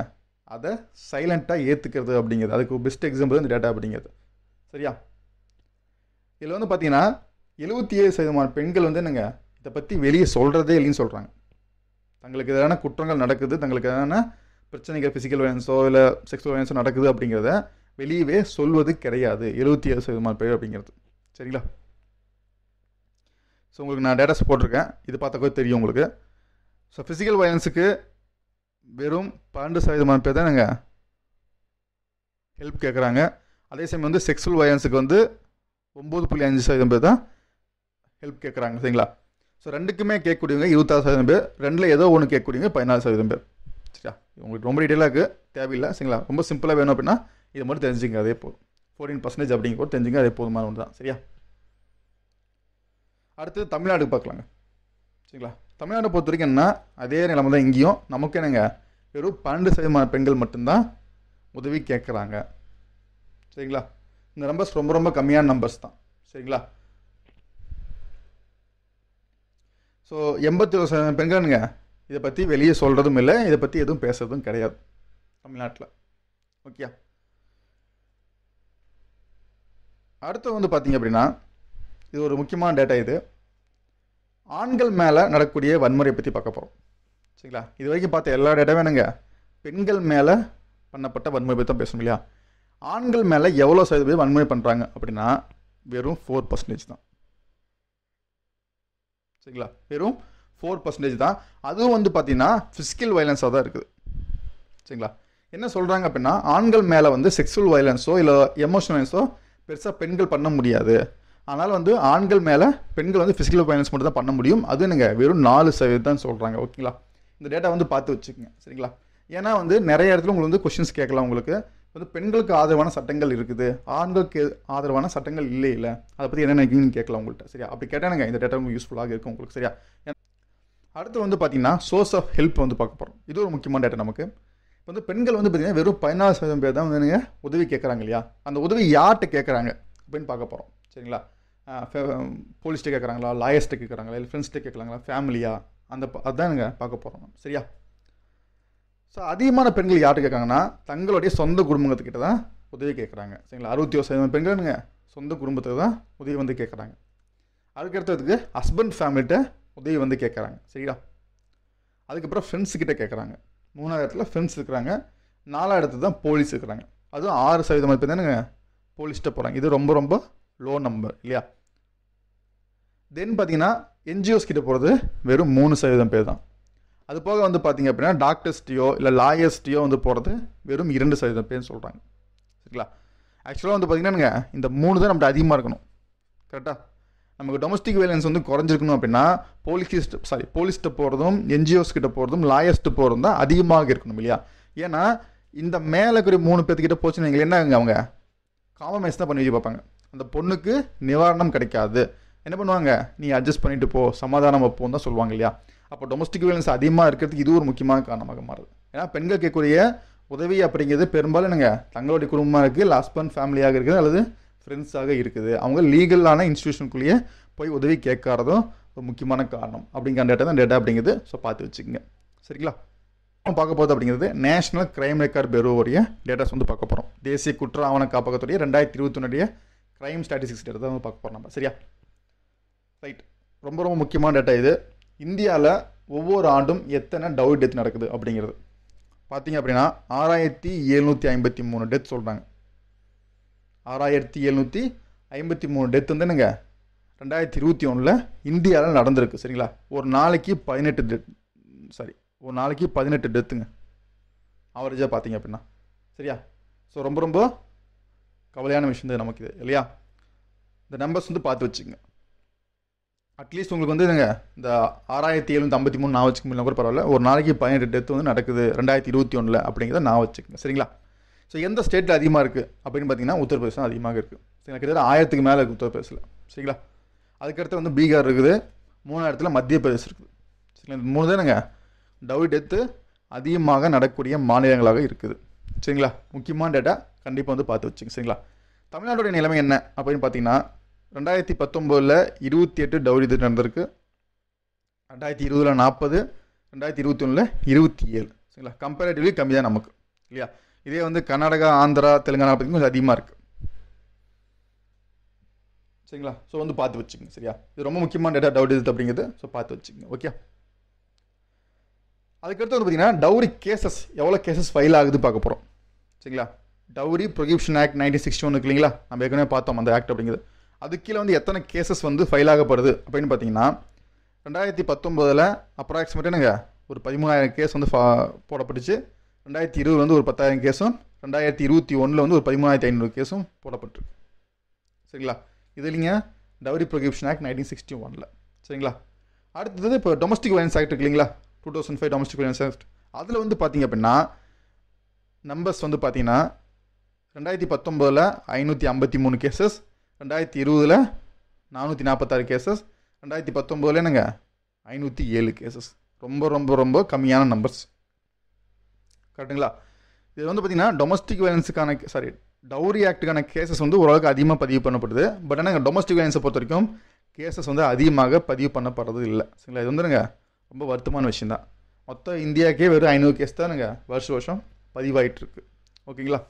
அதை சைலண்ட்டாக ஏற்றுக்கிறது அப்படிங்கிறது. அதுக்கு பெஸ்ட் எக்ஸாம்பிள் இந்த டேட்டா அப்படிங்கிறது. சரியா? இதில் வந்து பார்த்தீங்கன்னா எழுபத்தி ஏழு சதவீதமான பெண்கள் வந்து என்னங்க? இதை பற்றி வெளியே சொல்கிறதே இல்லைன்னு சொல்கிறாங்க தங்களுக்கு எதிரான குற்றங்கள் நடக்குது. தங்களுக்கு எதிரான பிரச்சனைகள் ஃபிசிக்கல் வயலன்ஸோ இல்லை செக்ஸுவல் வயலன்ஸோ நடக்குது அப்படிங்கிறத வெளியவே சொல்வது கிடையாது. எழுபத்தி ஏழு சதவீதமான பேர் அப்படிங்கிறது. சரிங்களா? ஸோ உங்களுக்கு நான் டேட்டாஸ் போட்டிருக்கேன். இது பார்த்தாக்கோ தெரியும் உங்களுக்கு. ஸோ ஃபிசிக்கல் வயலன்ஸுக்கு வெறும் பன்னெண்டு சதவீதமான பேர் தான் நாங்கள் ஹெல்ப் கேட்குறாங்க அதே சமயம் வந்து செக்ஸுவல் வயலன்ஸுக்கு வந்து ஒம்பது புள்ளி அஞ்சு சதவீதம் பேர் தான் ஹெல்ப் கேட்குறாங்க சரிங்களா? ஸோ ரெண்டுக்குமே கேட்கக்கூடியவங்க இருபத்தாறு சதவீதம் பேர். ரெண்டில் ஏதோ ஒன்று கேட்கக்கூடியவங்க பதினாலு சதவீதம் பேர். சரியா? உங்களுக்கு ரொம்ப டீட்டெயிலாக இருக்குது தேவையில்லை. சரிங்களா? ரொம்ப சிம்பிளாக வேணும் அப்படின்னா இதை மட்டும் தெரிஞ்சுங்க. அதே போதும். ஃபோர்டீன் பர்சன்டேஜ் அப்படிங்க கூட தெரிஞ்சுங்க அதே போதுமான ஒன்று தான். சரியா? அடுத்து தமிழ்நாடு பார்க்கலாங்க. சரிங்களா? தமிழ்நாட்டை பொறுத்த வரைக்கும் என்ன அதே நிலைமை தான் இங்கேயும். நமக்கு என்னங்க? வெறும் பன்னெண்டு சதவீதமான பெண்கள் மட்டும்தான் உதவி கேட்குறாங்க. சரிங்களா? இந்த நம்பர்ஸ் ரொம்ப ரொம்ப கம்மியான நம்பர்ஸ் தான். சரிங்களா? ஸோ எண்பத்தி ஒரு சதவீதம் பெண்கள்னுங்க இதை பற்றி வெளியே சொல்கிறதும் இல்லை இதை பற்றி எதுவும் பேசுறதும் கிடையாது. தமிழ்நாட்டில். ஓகே அடுத்து வந்து பார்த்தீங்க அப்படின்னா இது ஒரு முக்கியமான டேட்டா இது. ஆண்கள் மேலே நடக்கக்கூடிய வன்முறையை பற்றி பார்க்க போகிறோம் சரிங்களா? இது வரைக்கும் பார்த்த எல்லா டேட்டாவும் என்னங்க? பெண்கள் மேலே பண்ணப்பட்ட வன்முறை பற்றி தான் பேசணும் இல்லையா? ஆண்கள் மேலே எவ்வளோ சதவீதம் வன்முறை பண்ணுறாங்க அப்படின்னா வெறும் ஃபோர் பர்சன்டேஜ் தான். சரிங்களா? வெறும் ஃபோர் பர்சன்டேஜ் தான். அதுவும் வந்து பார்த்தீங்கன்னா ஃபிசிக்கல் வயலன்ஸாக தான் இருக்குது. சரிங்களா? என்ன சொல்கிறாங்க அப்படின்னா ஆண்கள் மேலே வந்து செக்ஸுவல் வயலன்ஸோ இல்லை எமோஷனல் வயலன்ஸோ பெருசாக பெண்கள் பண்ண முடியாது. ஆனால் வந்து ஆண்கள் மேலே பெண்கள் வந்து ஃபிசிக்கல் வயலன்ஸ் மட்டும் தான் பண்ண முடியும். அது என்னங்க வெறும் நாலு சதவீதம் தான் சொல்கிறாங்க ஓகேங்களா? இந்த டேட்டா வந்து பார்த்து வச்சுக்கோங்க. சரிங்களா? ஏன்னா வந்து நிறைய இடத்துல உங்களுக்கு வந்து கொஷின்ஸ் கேட்கலாம் உங்களுக்கு. வந்து பெண்களுக்கு ஆதரவான சட்டங்கள் இருக்குது. ஆண்களுக்கு ஆதரவான சட்டங்கள் இல்லை இல்லை அதை பற்றி என்ன நினைக்கிறீங்கன்னு கேட்கலாம் உங்கள்கிட்ட சரியா? அப்படி கேட்டால் நாங்கள் இந்த டேட்டா உங்களுக்கு யூஸ்ஃபுல்லாக இருக்கும் உங்களுக்கு. சரியா? அடுத்து வந்து பார்த்தீங்கன்னா சோர்ஸ் ஆஃப் ஹெல்ப் வந்து பார்க்க போகிறோம் இது ஒரு முக்கியமான டேட்டா நமக்கு. இப்போ வந்து பெண்கள் வந்து பார்த்தீங்கன்னா வெறும் பதினாறு சதவீதம் பேர் தான் வந்து உதவி கேட்குறாங்க இல்லையா? அந்த உதவி யார்கிட்ட கேட்குறாங்க அப்படின்னு பார்க்க போகிறோம் சரிங்களா? போலீஸ்கிட்ட கேட்குறாங்களா லாயர்ஸ்ட்டு கேட்குறாங்களா இல்லை ஃப்ரெண்ட்ஸ்கிட்ட கேட்குறாங்களா ஃபேமிலியா அந்த அதுதான் நாங்கள் பார்க்க போகிறோம் சரியா? ஸோ அதிகமான பெண்கள் யார்கிட்ட கேட்குறாங்கன்னா தங்களுடைய சொந்த குடும்பத்துக்கிட்ட தான் உதவி கேட்குறாங்க சரிங்களா? அறுபத்தி ஒரு சதவீதம் பெண்கள்ங்க சொந்த குடும்பத்துக்கு தான் உதவி வந்து கேட்குறாங்க அதுக்கடுத்ததுக்கு ஹஸ்பண்ட் ஃபேமிலிகிட்ட உதவி வந்து கேட்குறாங்க. சரிங்களா அதுக்கப்புறம் ஃப்ரெண்ட்ஸுக்கிட்ட கேட்குறாங்க. மூணாவது இடத்துல ஃப்ரெண்ட்ஸ் இருக்கிறாங்க. நாலாவது இடத்துல தான் போலீஸ் இருக்கிறாங்க. அதுவும் ஆறு சதவீதம் பேர் தானுங்க? போலீஸ்கிட்ட போகிறாங்க இது ரொம்ப ரொம்ப லோ நம்பர் இல்லையா? தென் பார்த்தீங்கன்னா என்ஜிஓஸ் கிட்ட போகிறது வெறும் மூணு சதவீதம் பேர் தான். அது போக வந்து பார்த்தீங்க அப்படின்னா டாக்டர்ஸ்டியோ இல்லை லாயர்ஸ்டியோ வந்து போகிறது வெறும் இரண்டு சதவீதம் பேர்னு சொல்கிறாங்க சரிங்களா? ஆக்சுவலாக வந்து பார்த்தீங்கன்னா இந்த மூணு தான் நம்மகிட்ட அதிகமாக இருக்கணும். கரெக்டாக நமக்கு டொமஸ்டிக் வயலன்ஸ் வந்து குறைஞ்சிருக்கணும் அப்படின்னா போலீஸ் சாரி போலீஸ்கிட்ட போகிறதும் என்ஜிஓஸ் கிட்ட போகிறதும் லாயர்ஸ்ட்டு போகிறதும் தான் அதிகமாக இருக்கணும் இல்லையா? ஏன்னா இந்த மேலே இருக்கிற மூணு பேர்த்துக்கிட்ட போச்சுன்னு வைங்களேன், என்ன அவங்க? காம்ப்ரமைஸ் தான் பண்ணி வச்சு பார்ப்பாங்க. அந்த பொண்ணுக்கு நிவாரணம் கிடைக்காது. என்ன பண்ணுவாங்க? நீ அட்ஜஸ்ட் பண்ணிட்டு போ சமாதானம் வைப்போம் தான் சொல்லுவாங்க இல்லையா? அப்போ டொமஸ்டிக் வேலன்ஸ் அதிகமாக இருக்கிறதுக்கு இது ஒரு முக்கியமான காரணமாக மாறுது. ஏன்னா பெண்கள் கேட்கக்கூடிய உதவி அப்படிங்கிறது பெரும்பாலும் என்னங்க? தங்களுடைய குடும்பமாக இருக்குது இல்லை ஹஸ்பண்ட் ஃபேமிலியாக இருக்குது அல்லது ஃப்ரெண்ட்ஸாக இருக்குது. அவங்க லீகலான இன்ஸ்டியூஷனுக்குள்ளேயே போய் உதவி கேட்காறதும் ஒரு முக்கியமான காரணம். அப்படிங்கிற டேட்டா தான் டேட்டா அப்படிங்கிறது. ஸோ பார்த்து வச்சுக்கோங்க. சரிங்களா? பார்க்க போகிறது அப்படிங்கிறது நேஷனல் கிரைம் ரெக்கார்ட் பெரோவுடைய டேட்டாஸ் வந்து பார்க்க போகிறோம் தேசிய குற்ற ஆவண காப்பகத்துடைய ரெண்டாயிரத்தி இருபத்தொன்னுடைய கிரைம் ஸ்டாட்டிஸ்டிக்ஸ் டேட்டா தான் வந்து பார்க்க போகிறோம் நம்ம. சரியா? ரைட் ரொம்ப ரொம்ப முக்கியமான டேட்டா இது. இந்தியாவில் ஒவ்வொரு ஆண்டும் எத்தனை டவுட் டெத் நடக்குது அப்படிங்கிறது. பார்த்தீங்க அப்படின்னா ஆறாயிரத்தி எழுநூற்றி ஐம்பத்தி மூணு டெத் சொல்கிறாங்க ஆறாயிரத்தி எழுநூற்றி ஐம்பத்தி மூணு டெத் வந்து என்னங்க? ரெண்டாயிரத்தி இருபத்தி ஒன்றில் இந்தியாவில் நடந்திருக்கு சரிங்களா? ஒரு நாளைக்கு பதினெட்டு டெத் சாரி ஒரு நாளைக்கு பதினெட்டு டெத்துங்க ஆவரேஜாக பார்த்தீங்க அப்படின்னா சரியா? ஸோ ரொம்ப ரொம்ப கவலையான விஷயம் தான் நமக்கு இது இல்லையா? இந்த நம்பர்ஸ் வந்து பார்த்து வச்சுக்கோங்க. அட்லீஸ்ட் உங்களுக்கு வந்து என்னங்க இந்த ஆறாயிரத்தி எழுநூற்றி ஐம்பத்தி மூணு நான் வச்சுக்க முடியல கூட பரவாயில்ல. ஒரு நாளைக்கு பதினெட்டு டெத் வந்து நடக்குது ரெண்டாயிரத்தி இருபத்தி ஒன்றில் அப்படிங்கிறத நான் வச்சுக்கோங்க சரிங்களா? ஸோ எந்த ஸ்டேட்டில் அதிகமாக இருக்குது அப்படின்னு பார்த்தீங்கன்னா உத்தரப்பிரதேசம் அதிகமாக இருக்குது சரிங்களா கிட்டத்தட்ட ஆயிரத்துக்கு மேலே இருக்குது உத்தரப்பிரதேசில் சரிங்களா? அதுக்கடுத்து வந்து பீகார் இருக்குது. மூணாயிரத்தில் மத்திய பிரதேசம் இருக்குது. சரிங்களா? இந்த மூணு தானேங்க டவு டெத்து அதிகமாக நடக்கக்கூடிய மாநிலங்களாக இருக்குது. சரிங்களா? முக்கியமான டேட்டா கண்டிப்பாக வந்து பார்த்து வச்சுங்க. சரிங்களா? தமிழ்நாட்டுடைய நிலைமை என்ன அப்படின்னு பார்த்தீங்கன்னா ரெண்டாயிரத்தி பத்தொம்போதில் இருபத்தி எட்டு டவுரி இது நடந்திருக்கு. ரெண்டாயிரத்தி இருபதில் நாற்பது ரெண்டாயிரத்தி இருபத்தி ஒன்றில் இருபத்தி ஏழு. சரிங்களா? கம்பேரேட்டிவ்லி கம்மி தான் நமக்கு. இல்லையா? இதே வந்து கர்நாடகா ஆந்திரா தெலுங்கானா பற்றி கொஞ்சம் அதிகமாக இருக்குது சரிங்களா? ஸோ வந்து பார்த்து வச்சுங்க சரியா? இது ரொம்ப முக்கியமான டேட்டா டவுட் இது அப்படிங்கிறது ஸோ பார்த்து வச்சுக்கோங்க ஓகே அதுக்கடுத்து வந்து பார்த்தீங்கன்னா டவுரி கேசஸ் எவ்வளோ கேசஸ் ஃபைல் ஆகுது பார்க்க போகிறோம் சரிங்களா? Dowry prohibition act nineteen sixty ஒன்று இல்லைங்களா நம்ம ஏற்கனவே பார்த்தோம் அந்த ஆக்ட் அப்படிங்கிறது. அது கீழே வந்து எத்தனை கேசஸ் வந்து ஃபைல் ஆகப்படுது அப்படின்னு பார்த்தீங்கன்னா ரெண்டாயிரத்தி பத்தொம்போதில் அப்ராக்சிமேட்டாக நாங்கள் ஒரு பதிமூணாயிரம் கேஸ் வந்து ஃபா போடப்பட்டுச்சு. ரெண்டாயிரத்தி இருபது வந்து ஒரு பத்தாயிரம் கேஸும் ரெண்டாயிரத்தி இருபத்தி ஒன்றில் வந்து ஒரு பதிமூணாயிரத்தி ஐநூறு கேஸும் போடப்பட்டிருக்கு. சரிங்களா? இது இல்லைங்க dowry prohibition act nineteen sixty ஒனில். சரிங்களா? அடுத்தது இப்போ டொமஸ்டிக் வயலன்ஸ் ஆக்ட் இருக்கு இல்லைங்களா? Two thousand five domestic violence act. அதில் வந்து பார்த்தீங்க அப்படின்னா நம்பர்ஸ் வந்து பார்த்தீங்கன்னா ரெண்டாயிரத்தி பத்தொம்போதில் ஐநூற்றி ஐம்பத்தி மூணு கேசஸ் ரெண்டாயிரத்தி இருபதில் நானூற்றி நாற்பத்தாறு கேசஸ் ரெண்டாயிரத்தி பத்தொம்போதில் என்னங்க ஐநூற்றி ஏழு கேசஸ் ரொம்ப ரொம்ப ரொம்ப கம்மியான நம்பர்ஸ் கரெக்டுங்களா இது வந்து பார்த்தீங்கன்னா டொமஸ்டிக் வயலன்ஸுக்கான சாரி டவுரி ஆக்டுக்கான கேசஸ் வந்து ஓரளவுக்கு அதிகமாக பதிவு பண்ணப்படுது. பட் ஆனால் டொமஸ்டிக் வயலன்ஸை பொறுத்த வரைக்கும் கேசஸ் வந்து அதிகமாக பதிவு பண்ணப்படுறது இல்லை. சரிங்களா? இது வந்துருங்க ரொம்ப வருத்தமான விஷயம் தான். மொத்தம் இந்தியாவுக்கே வெறும் ஐநூறு கேஸ் தானுங்க வருஷம் வருஷம் பதிவாயிட்டுருக்கு ஓகேங்களா?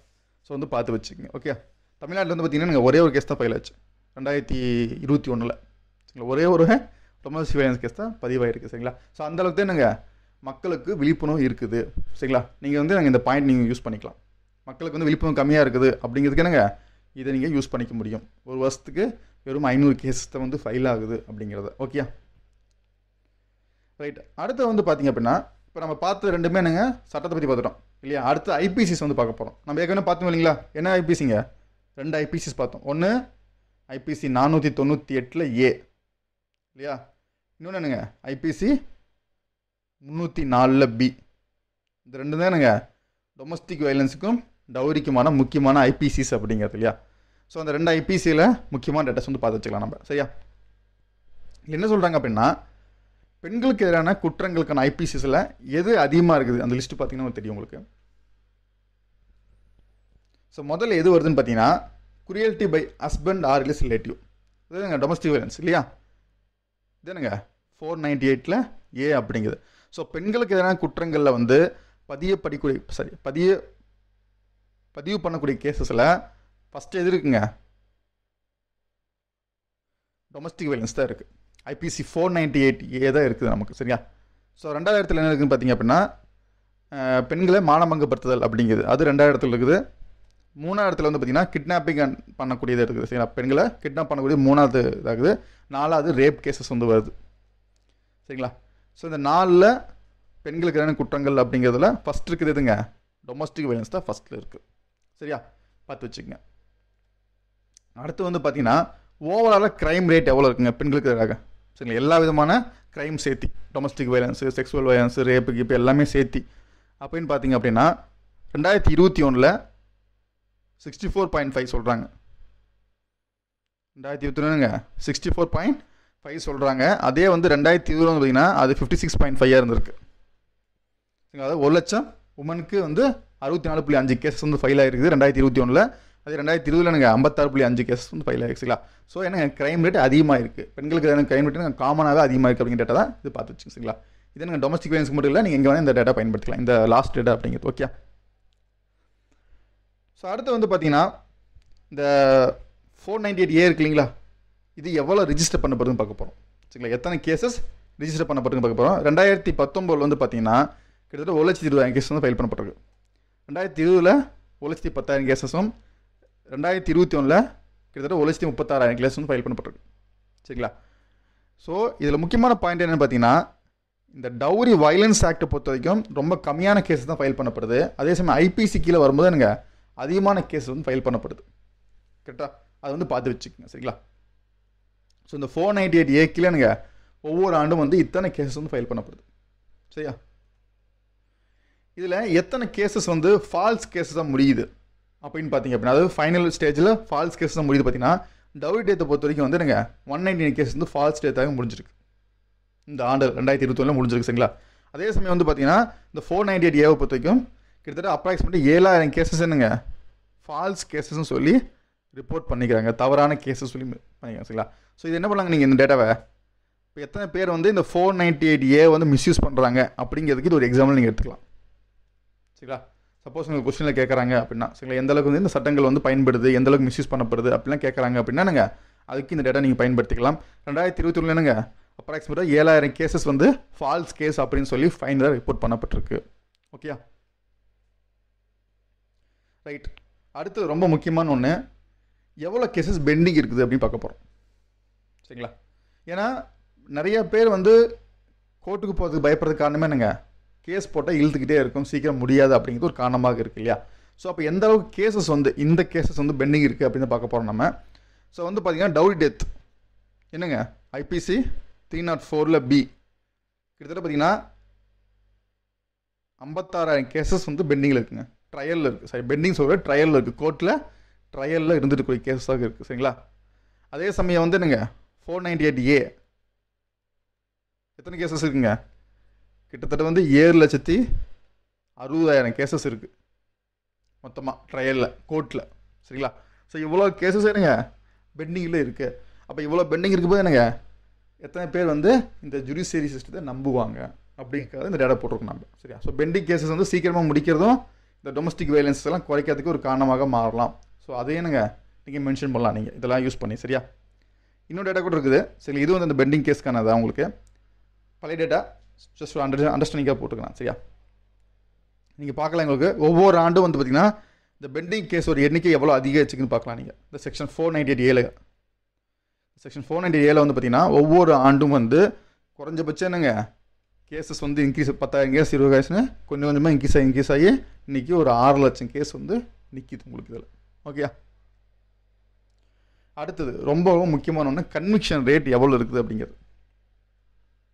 ஸோ வந்து பார்த்து வச்சுக்கோங்க. ஓகே தமிழ்நாட்டில் வந்து பார்த்தீங்கன்னா நீங்கள் ஒரே ஒரு கேஸ் தான் பயிலாச்சு ரெண்டாயிரத்தி இருபத்தி ஒன்றில் சரிங்களா? ஒரே ஒரு டொமஸ்டிக் வயலன்ஸ் கேஸ் தான் பதிவாயிருக்கு. சரிங்களா? ஸோ அந்தளவுக்கு தான் நாங்கள் மக்களுக்கு விழிப்புணர்வு இருக்குது. சரிங்களா? நீங்கள் வந்து நாங்கள் இந்த பாயிண்ட் நீங்கள் யூஸ் பண்ணிக்கலாம். மக்களுக்கு வந்து விழிப்புணர்வு கம்மியாக இருக்குது அப்படிங்கிறதுக்கு என்னங்க? இதை நீங்கள் யூஸ் பண்ணிக்க முடியும். ஒரு வருஷத்துக்கு வெறும் ஐநூறு கேஸ் தான் வந்து ஃபைல் ஆகுது அப்படிங்கிறத. ஓகே ரைட் அடுத்து வந்து பார்த்தீங்க அப்படின்னா இப்போ நம்ம பார்த்து ரெண்டுமே என்னங்க? சட்டத்தை பற்றி பார்த்துட்டோம். இல்லையா? அடுத்து ஐபிசிஸ் வந்து பார்க்க போகிறோம் நம்ம ஏற்கனவே பார்த்தோம் இல்லைங்களா? என்ன ஐபிசிங்க ரெண்டு ஐபிசிஸ் பார்த்தோம். ஒன்று ஐபிசி நானூற்றி தொண்ணூற்றி எட்டில் ஏ இல்லையா? இன்னொன்று என்னங்க? ஐபிசி முந்நூற்றி நாலில் பி இந்த ரெண்டு தான் எனக்கு டொமஸ்டிக் வயலன்ஸுக்கும் டவுரிக்குமான முக்கியமான ஐபிசிஸ் அப்படிங்கிறது இல்லையா? ஸோ அந்த ரெண்டு ஐபிசியில் முக்கியமான டேட்டஸ் வந்து பார்த்து வச்சுக்கலாம் நம்ம. சரியா? என்ன சொல்கிறாங்க அப்படின்னா பெண்களுக்கு எதிரான குற்றங்களுக்கான ஐபிசிஸில் எது அதிகமாக இருக்குது? அந்த லிஸ்ட்டு பார்த்தீங்கன்னா தெரியும் உங்களுக்கு. ஸோ முதல்ல எது வருதுன்னு பார்த்தீங்கன்னா cruelty by husband or his relative இதுங்க டொமஸ்டிக் வயலன்ஸ் இல்லையா? இதுனுங்க ஃபோர் நைன்டி எயிட்டில் ஏ அப்படிங்குது. ஸோ பெண்களுக்கு எதிரான குற்றங்களில் வந்து பதிய படிக்கூடிய சாரி பதிய பதிவு பண்ணக்கூடிய கேசஸில் ஃபஸ்ட்டு எது இருக்குங்க? டொமஸ்டிக் வைலன்ஸ் தான் இருக்குது IPC four ninety eight A தான் இருக்குது நமக்கு சரியா? ஸோ ரெண்டாவது இடத்துல என்ன இருக்குதுன்னு பார்த்தீங்க அப்படின்னா பெண்களை மானபங்கப்படுத்துதல் அப்படிங்கிறது அது ரெண்டாவது இடத்துல இருக்குது. மூணாவது இடத்துல வந்து பார்த்தீங்கன்னா கிட்னாப்பிங் பண்ணக்கூடியது இருக்குது சரிங்களா பெண்களை கிட்னாப் பண்ணக்கூடிய மூணாவது இதாகுது. நாலாவது ரேப் கேசஸ் வந்து வருது சரிங்களா? ஸோ இந்த நாலில் பெண்களுக்கு எதிரான குற்றங்கள் அப்படிங்கிறதுல ஃபஸ்ட் இருக்குது எதுங்க? டொமஸ்டிக் வயலன்ஸ் தான் ஃபஸ்ட்டில் இருக்குது சரியா? பார்த்து வச்சுக்கங்க. அடுத்து வந்து பார்த்தீங்கன்னா ஓவராலாக க்ரைம் ரேட் எவ்வளோ இருக்குங்க பெண்களுக்கு எதிராக? சரிங்களா? எல்லா விதமான க்ரைம் சேர்த்தி domestic violence sexual violence rape கீப்பு எல்லாமே சேர்த்தி. அப்படின்னு பார்த்தீங்க அப்படின்னா ரெண்டாயிரத்தி இருபத்தி ஒன்றில் சிக்ஸ்டி ஃபோர் பாயிண்ட் ஃபைவ் சொல்கிறாங்க ரெண்டாயிரத்தி இருபத்தி ஒன்றுங்க சிக்ஸ்டி ஃபோர் பாயிண்ட் ஃபைவ் சொல்கிறாங்க அதே வந்து ரெண்டாயிரத்தி இருபது பார்த்தீங்கன்னா அது ஃபிஃப்டி சிக்ஸ் பாயிண்ட் ஃபைவாக இருந்திருக்கு. சரிங்களா? அதாவது ஒரு லட்சம் உமனுக்கு வந்து அறுபத்தி நாலு புள்ளி அஞ்சு கேஸ் வந்து ஃபைல் ஆகிருக்குது ரெண்டாயிரத்தி இருபத்தி ஒன்றில் அது ரெண்டாயிரத்தி இருபதில் எனக்கு ஐம்பத்தாறு புள்ளி அஞ்சு கேஸ் வந்து ஃபைல் ஆகிடுச்சுங்களா ஸோ எனக்கு க்ரைம் ரேட் அதிகமாக இருக்குது பெண்களுக்கு எனக்கு க்ரைம் ரேட் காமனாகவே அதிகமாக இருக்குது அப்படிங்கிற டேட்டா தான் இது பார்த்து வச்சுங்களா இது எனக்கு டொமஸ்டிக் வயலன்ஸ் மட்டும் இல்லை நீங்கள் எங்கே வேணால் இந்த டேட்டா பயன்படுத்திக்கலாம். இந்த லாஸ்ட் டேட்டா அப்படிங்கிறது ஓகே ஸோ அடுத்து வந்து பார்த்தீங்கன்னா இந்த ஃபோர் நைன்டி எயிட் ஏ இருக்கு இல்லைங்களா? இது எவ்வளோ ரிஜிஸ்டர் பண்ணப்படுதுன்னு பார்க்க போகிறோம் சரிங்களா? எத்தனை கேசஸ் ரிஜிஸ்டர் பண்ணப்படுதுன்னு பார்க்க போகிறோம் ரெண்டாயிரத்தி பத்தொம்போது வந்து பார்த்தீங்கன்னா கிட்டத்தட்ட ஒரு லட்சத்தி இருபதாயிரம் கேஸ் வந்து ஃபைல் பண்ணப்பட்டிருக்கு. ரெண்டாயிரத்தி இருபதில் ஒரு லட்சத்தி பத்தாயிரம் கேசஸும் ரெண்டாயிரத்தி இருபத்தி ஒன்றில் கிட்டத்தட்ட ஒரு லட்சத்தி முப்பத்தாறாயிரம் கேஸ் வந்து ஃபைல் பண்ணப்பட்டிருக்கு. சரிங்களா? ஸோ இதில் முக்கியமான பாயிண்ட் என்னென்னு பார்த்தீங்கன்னா இந்த டவுரி வயலன்ஸ் ஆக்டை பொறுத்த வரைக்கும் ரொம்ப கம்மியான கேஸ் தான் ஃபைல் பண்ணப்படுது. அதே சமயம் ஐபிசி கீழே வரும்போது எனக்கு அதிகமான கேஸ் வந்து ஃபைல் பண்ணப்படுது. கரெக்டாக அது வந்து பார்த்து வச்சுக்கோங்க. சரிங்களா? ஸோ இந்த ஃபோர் நைன்டி எயிட் ஏக்கில் எனக்கு ஒவ்வொரு ஆண்டும் வந்து இத்தனை கேசஸ் வந்து ஃபைல் பண்ணப்படுது. சரியா? இதில் எத்தனை கேசஸ் வந்து ஃபால்ஸ் கேஸஸாக முடியுது? அப்படின்னு பார்த்தீங்க அப்படின்னா அதாவது ஃபைனல் ஸ்டேஜில் ஃபால்ஸ் கேஸ் தான் முடியுது பார்த்தீங்கன்னா டவுரி டேத்தை பொறுத்த வரைக்கும் வந்து எனக்கு ஒன் நைன்டி கேஸ் வந்து ஃபால்ஸ் டேத்தாக முடிஞ்சிருக்கு. இந்த ஆண்டு ரெண்டாயிரத்தி இருபத்தொன்னில் முடிஞ்சிருக்கு சரிங்களா? அதே சமயம் வந்து பார்த்தீங்கன்னா இந்த ஃபோர் நைன்டி எயிட் ஏவை பொறுத்த வரைக்கும் கிட்டத்தட்ட அப்ராக்சிமேட்டாக ஏழாயிரம் கேசஸ் என்னங்க ஃபால்ஸ் கேசஸ்ன்னு சொல்லி ரிப்போர்ட் பண்ணிக்கிறாங்க. தவறான கேஸஸ் சொல்லி பண்ணிக்கிறாங்க. சரிங்களா? ஸோ இது என்ன பண்ணாங்க நீங்கள் இந்த டேட்டாவை இப்போ எத்தனை பேர் வந்து இந்த ஃபோர் நைன்ட்டி எயிட் ஏ வந்து மிஸ்யூஸ் பண்ணுறாங்க அப்படிங்கிறதுக்கு இது ஒரு எக்ஸாம்பிள் நீங்கள் எடுத்துக்கலாம். சரிங்களா? சப்போஸ் உங்கள் கொஸ்டினில் கேட்குறாங்க அப்படின்னா சரிங்களா? எந்த அளவுக்கு வந்து இந்த சட்டங்கள் வந்து பயன்படுது எந்த அளவுக்கு மிஸ்யூஸ் பண்ணப்படுது அப்படிலாம் கேட்குறாங்க அப்படின்னா நாங்கள் அதுக்கு இந்த டேட்டா நீங்கள் பயன்படுத்திக்கலாம். ரெண்டாயிரத்தி இருபத்தி ஒன்றில் என்னங்க? அப்ராக்சிமேட்டாக ஏழாயிரம் கேசஸ் வந்து ஃபால்ஸ் கேஸ் அப்படின்னு சொல்லி ஃபைனலாக ரிப்போர்ட் பண்ணப்பட்டிருக்கு. ஓகேயா ரைட் அடுத்து ரொம்ப முக்கியமான ஒன்று எவ்வளோ கேசஸ் பெண்டிங் இருக்குது அப்படின்னு பார்க்க போகிறோம் சரிங்களா? ஏன்னா நிறைய பேர் வந்து கோர்ட்டுக்கு போகிறதுக்கு பயப்படுறதுக்கு காரணமே என்னங்க? கேஸ் போட்டால் இழுத்துக்கிட்டே இருக்கும் சீக்கிரம் முடியாது அப்படிங்கிறது ஒரு காரணமாக இருக்குது இல்லையா? ஸோ அப்போ எந்த அளவுக்கு கேசஸ் வந்து இந்த கேசஸ் வந்து பெண்டிங் இருக்குது அப்படின்னு பார்க்க போகிறோம் நம்ம. ஸோ வந்து பார்த்திங்கன்னா டவுரி டெத் என்னங்க? ஐபிசி த்ரீ நாட் ஃபோரில் பி கிட்டத்தட்ட பார்த்தீங்கன்னா ஐம்பத்தாறாயிரம் கேசஸ் வந்து பெண்டிங்கில் இருக்குங்க. ட்ரையலில் இருக்குது சாரி பெண்டிங் சொல்கிற ட்ரையலில் இருக்குது கோர்ட்டில் ட்ரையலில் இருந்துட்டு கூடிய கேஸாக இருக்குது சரிங்களா? அதே சமயம் வந்து என்னங்க? ஃபோர் நைன்டி எயிட் ஏ எத்தனை கேசஸ் இருக்குங்க? கிட்டத்தட்ட வந்து ஏழு லட்சத்தி அறுபதாயிரம் கேசஸ் இருக்குது மொத்தமாக ட்ரையலில் கோர்ட்டில் சரிங்களா? ஸோ இவ்வளோ கேசஸ் என்னங்க? பெண்டிங்கில் இருக்குது அப்போ இவ்வளோ பெண்டிங் இருக்கும்போது என்னங்க? எத்தனை பேர் வந்து இந்த ஜுடிஷியரி சிஸ்டத்தை நம்புவாங்க? அப்படிங்கிறத இந்த டேட்டா போட்டிருக்கோம் நம்ம சரியா? ஸோ பெண்டிங் கேசஸ் வந்து சீக்கிரமாக முடிக்கிறதும் இந்த டொமஸ்டிக் வயலன்ஸ் எல்லாம் குறைக்கிறதுக்கு ஒரு காரணமாக மாறலாம். ஸோ அதையே நீங்கள் நீங்கள் மென்ஷன் பண்ணலாம் நீங்கள் இதெல்லாம் யூஸ் பண்ணி சரியா? இன்னொரு டேட்டா கூட இருக்குது. சரி இது வந்து அந்த பெண்டிங் கேஸ்க்கானதா உங்களுக்கு? பழைய டேட்டா ஜஸ்ட் அண்டர் அண்டர்ஸ்டாண்டிங்காக போட்டுக்கலாம் சரியா? நீங்கள் பார்க்கலாம் எங்களுக்கு. ஒவ்வொரு ஆண்டும் வந்து பார்த்திங்கன்னா இந்த பெண்டிங் கேஸ் ஒரு எண்ணிக்கை எவ்வளோ அதிகரிச்சுக்குன்னு பார்க்கலாம் நீங்கள் இந்த செக்ஷன் ஃபோர் நைன்டி எயிட் ஏழு செக்ஷன் ஃபோர் நைன்டி ஏழில் வந்து பார்த்திங்கன்னா ஒவ்வொரு ஆண்டும் வந்து குறைஞ்சபட்சம் என்னங்க? கேசஸ் வந்து இன்க்ரீஸ் பத்தாயிரம் கேஸ் இருபதாயிரம்னு கொஞ்சம் கொஞ்சமாக இன்க்ரீஸ் ஆகி இன்க்ரீஸ் ஆகி இன்றைக்கி ஒரு ஆறு லட்சம் கேஸ் வந்து நிற்கிது உங்களுக்கு இதில். ஓகேயா அடுத்தது ரொம்ப முக்கியமான ஒன்று கன்விக்ஷன் ரேட் எவ்வளோ இருக்குது அப்படிங்கிறது.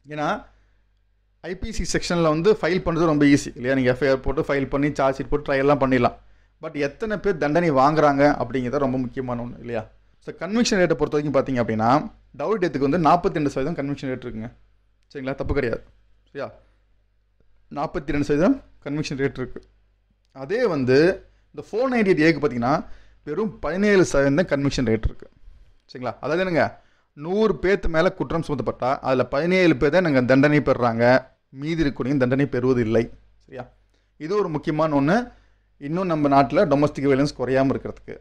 ஏன்னா ஐபிசி செக்ஷனில் வந்து ஃபைல் பண்ணுறது ரொம்ப ஈஸி இல்லையா? நீங்கள் எஃப்ஐஆர் போட்டு ஃபைல் பண்ணி சார்ஜ் ஷீட் போட்டு ட்ரையெல்லாம் பண்ணிடலாம். பட் எத்தனை பேர் தண்டனை வாங்குறாங்க அப்படிங்கிறது ரொம்ப முக்கியமான ஒன்று இல்லையா? ஸோ கன்விக்ஷன் ரேட்டை பொறுத்த வரைக்கும் பார்த்தீங்க அப்படின்னா டவுட் டேத்துக்கு வந்து நாற்பத்தி ரெண்டு சதவீதம் கன்விக்ஷன் ரேட் இருக்குங்க. சரிங்களா? தப்பு கிடையாது. சரியா? நாற்பத்தி ரெண்டு சதவீதம் கன்விக்ஷன் ரேட் இருக்குது அதே வந்து இந்த ஃபோர் நைன்டி எயிட் ஏக்கு பார்த்தீங்கன்னா வெறும் பதினேழு சதவீதம் கன்விக்ஷன் ரேட் இருக்குது சரிங்களா? அதாவது என்னங்க? நூறு பேர்த்து மேலே குற்றம் சுமத்தப்பட்டால் அதில் பதினேழு பேர் தான் நாங்கள் தண்டனை பெறுறாங்க. மீதி இருக்கக்கூடிய தண்டனை பெறுவது இல்லை சரியா? இது ஒரு முக்கியமான ஒன்று இன்னும் நம்ம நாட்டில் டொமஸ்டிக் வயலன்ஸ் குறையாமல் இருக்கிறதுக்கு.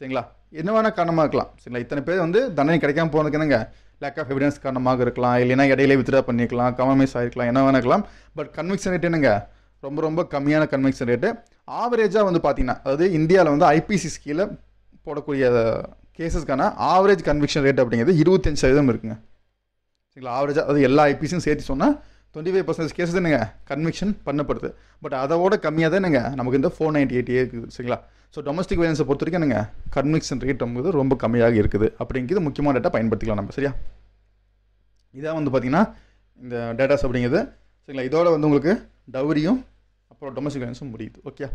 சரிங்களா? என்ன வேணால் காரணமாக இருக்கலாம். சரிங்களா? இத்தனை பேர் வந்து தண்டனை கிடைக்காம போனதுக்கு என்னங்க? லேக் ஆஃப் எவிடன்ஸ் காரணமாக இருக்கலாம். இல்லைன்னா இடையிலே வித்ட்ரா பண்ணிக்கலாம் கமமைஸ் ஆகிருக்கலாம் என்ன வேணா இருக்கலாம். பட் கன்விக்ஷன் ரேட் என்னங்க? ரொம்ப ரொம்ப கம்மியான கன்விக்ஷன் ரேட்டு ஆவரேஜாக வந்து பார்த்தீங்கன்னா அதாவது இந்தியாவில் வந்து ஐபிசி கீழே போடக்கூடிய கேசஸ்க்கான ஆவரேஜ் கன்விக்ஷன் ரேட் அப்படிங்கிறது இருபத்தஞ்சு சதவீதம் இருக்குங்க. சரிங்களா? ஆவரேஜாக அது எல்லா ஐபிசியும் சேர்த்து சொன்னால் டுவெண்ட்டி ஃபைவ் பர்சன்டேஜ் கேஸஸ் என்னங்க? கன்விக்ஷன் பண்ணப்படுது. பட் அதோட கம்மியாக தான் என்னங்க? நமக்கு இந்த ஃபோர் நைன்டி எயிட் இருக்குது. சரிங்களா? ஸோ டொமஸ்டிக் வயலன்ஸை பொறுத்த வரைக்கும் என்னங்க? கன்விக்ஷன் ரேட் வந்து ரொம்ப கம்மியாக இருக்குது. அப்படிங்கிறது முக்கியமான டேட்டா பயன்படுத்திக்கலாம் நம்ம. சரியா? இதான் வந்து பார்த்திங்கன்னா இந்த டேட்டாஸ் அப்படிங்கிறது. சரிங்களா? இதோட வந்து உங்களுக்கு டவுரியும் அப்புறம் டொமஸ்டிக் வயலன்ஸும் முடியுது. ஓகே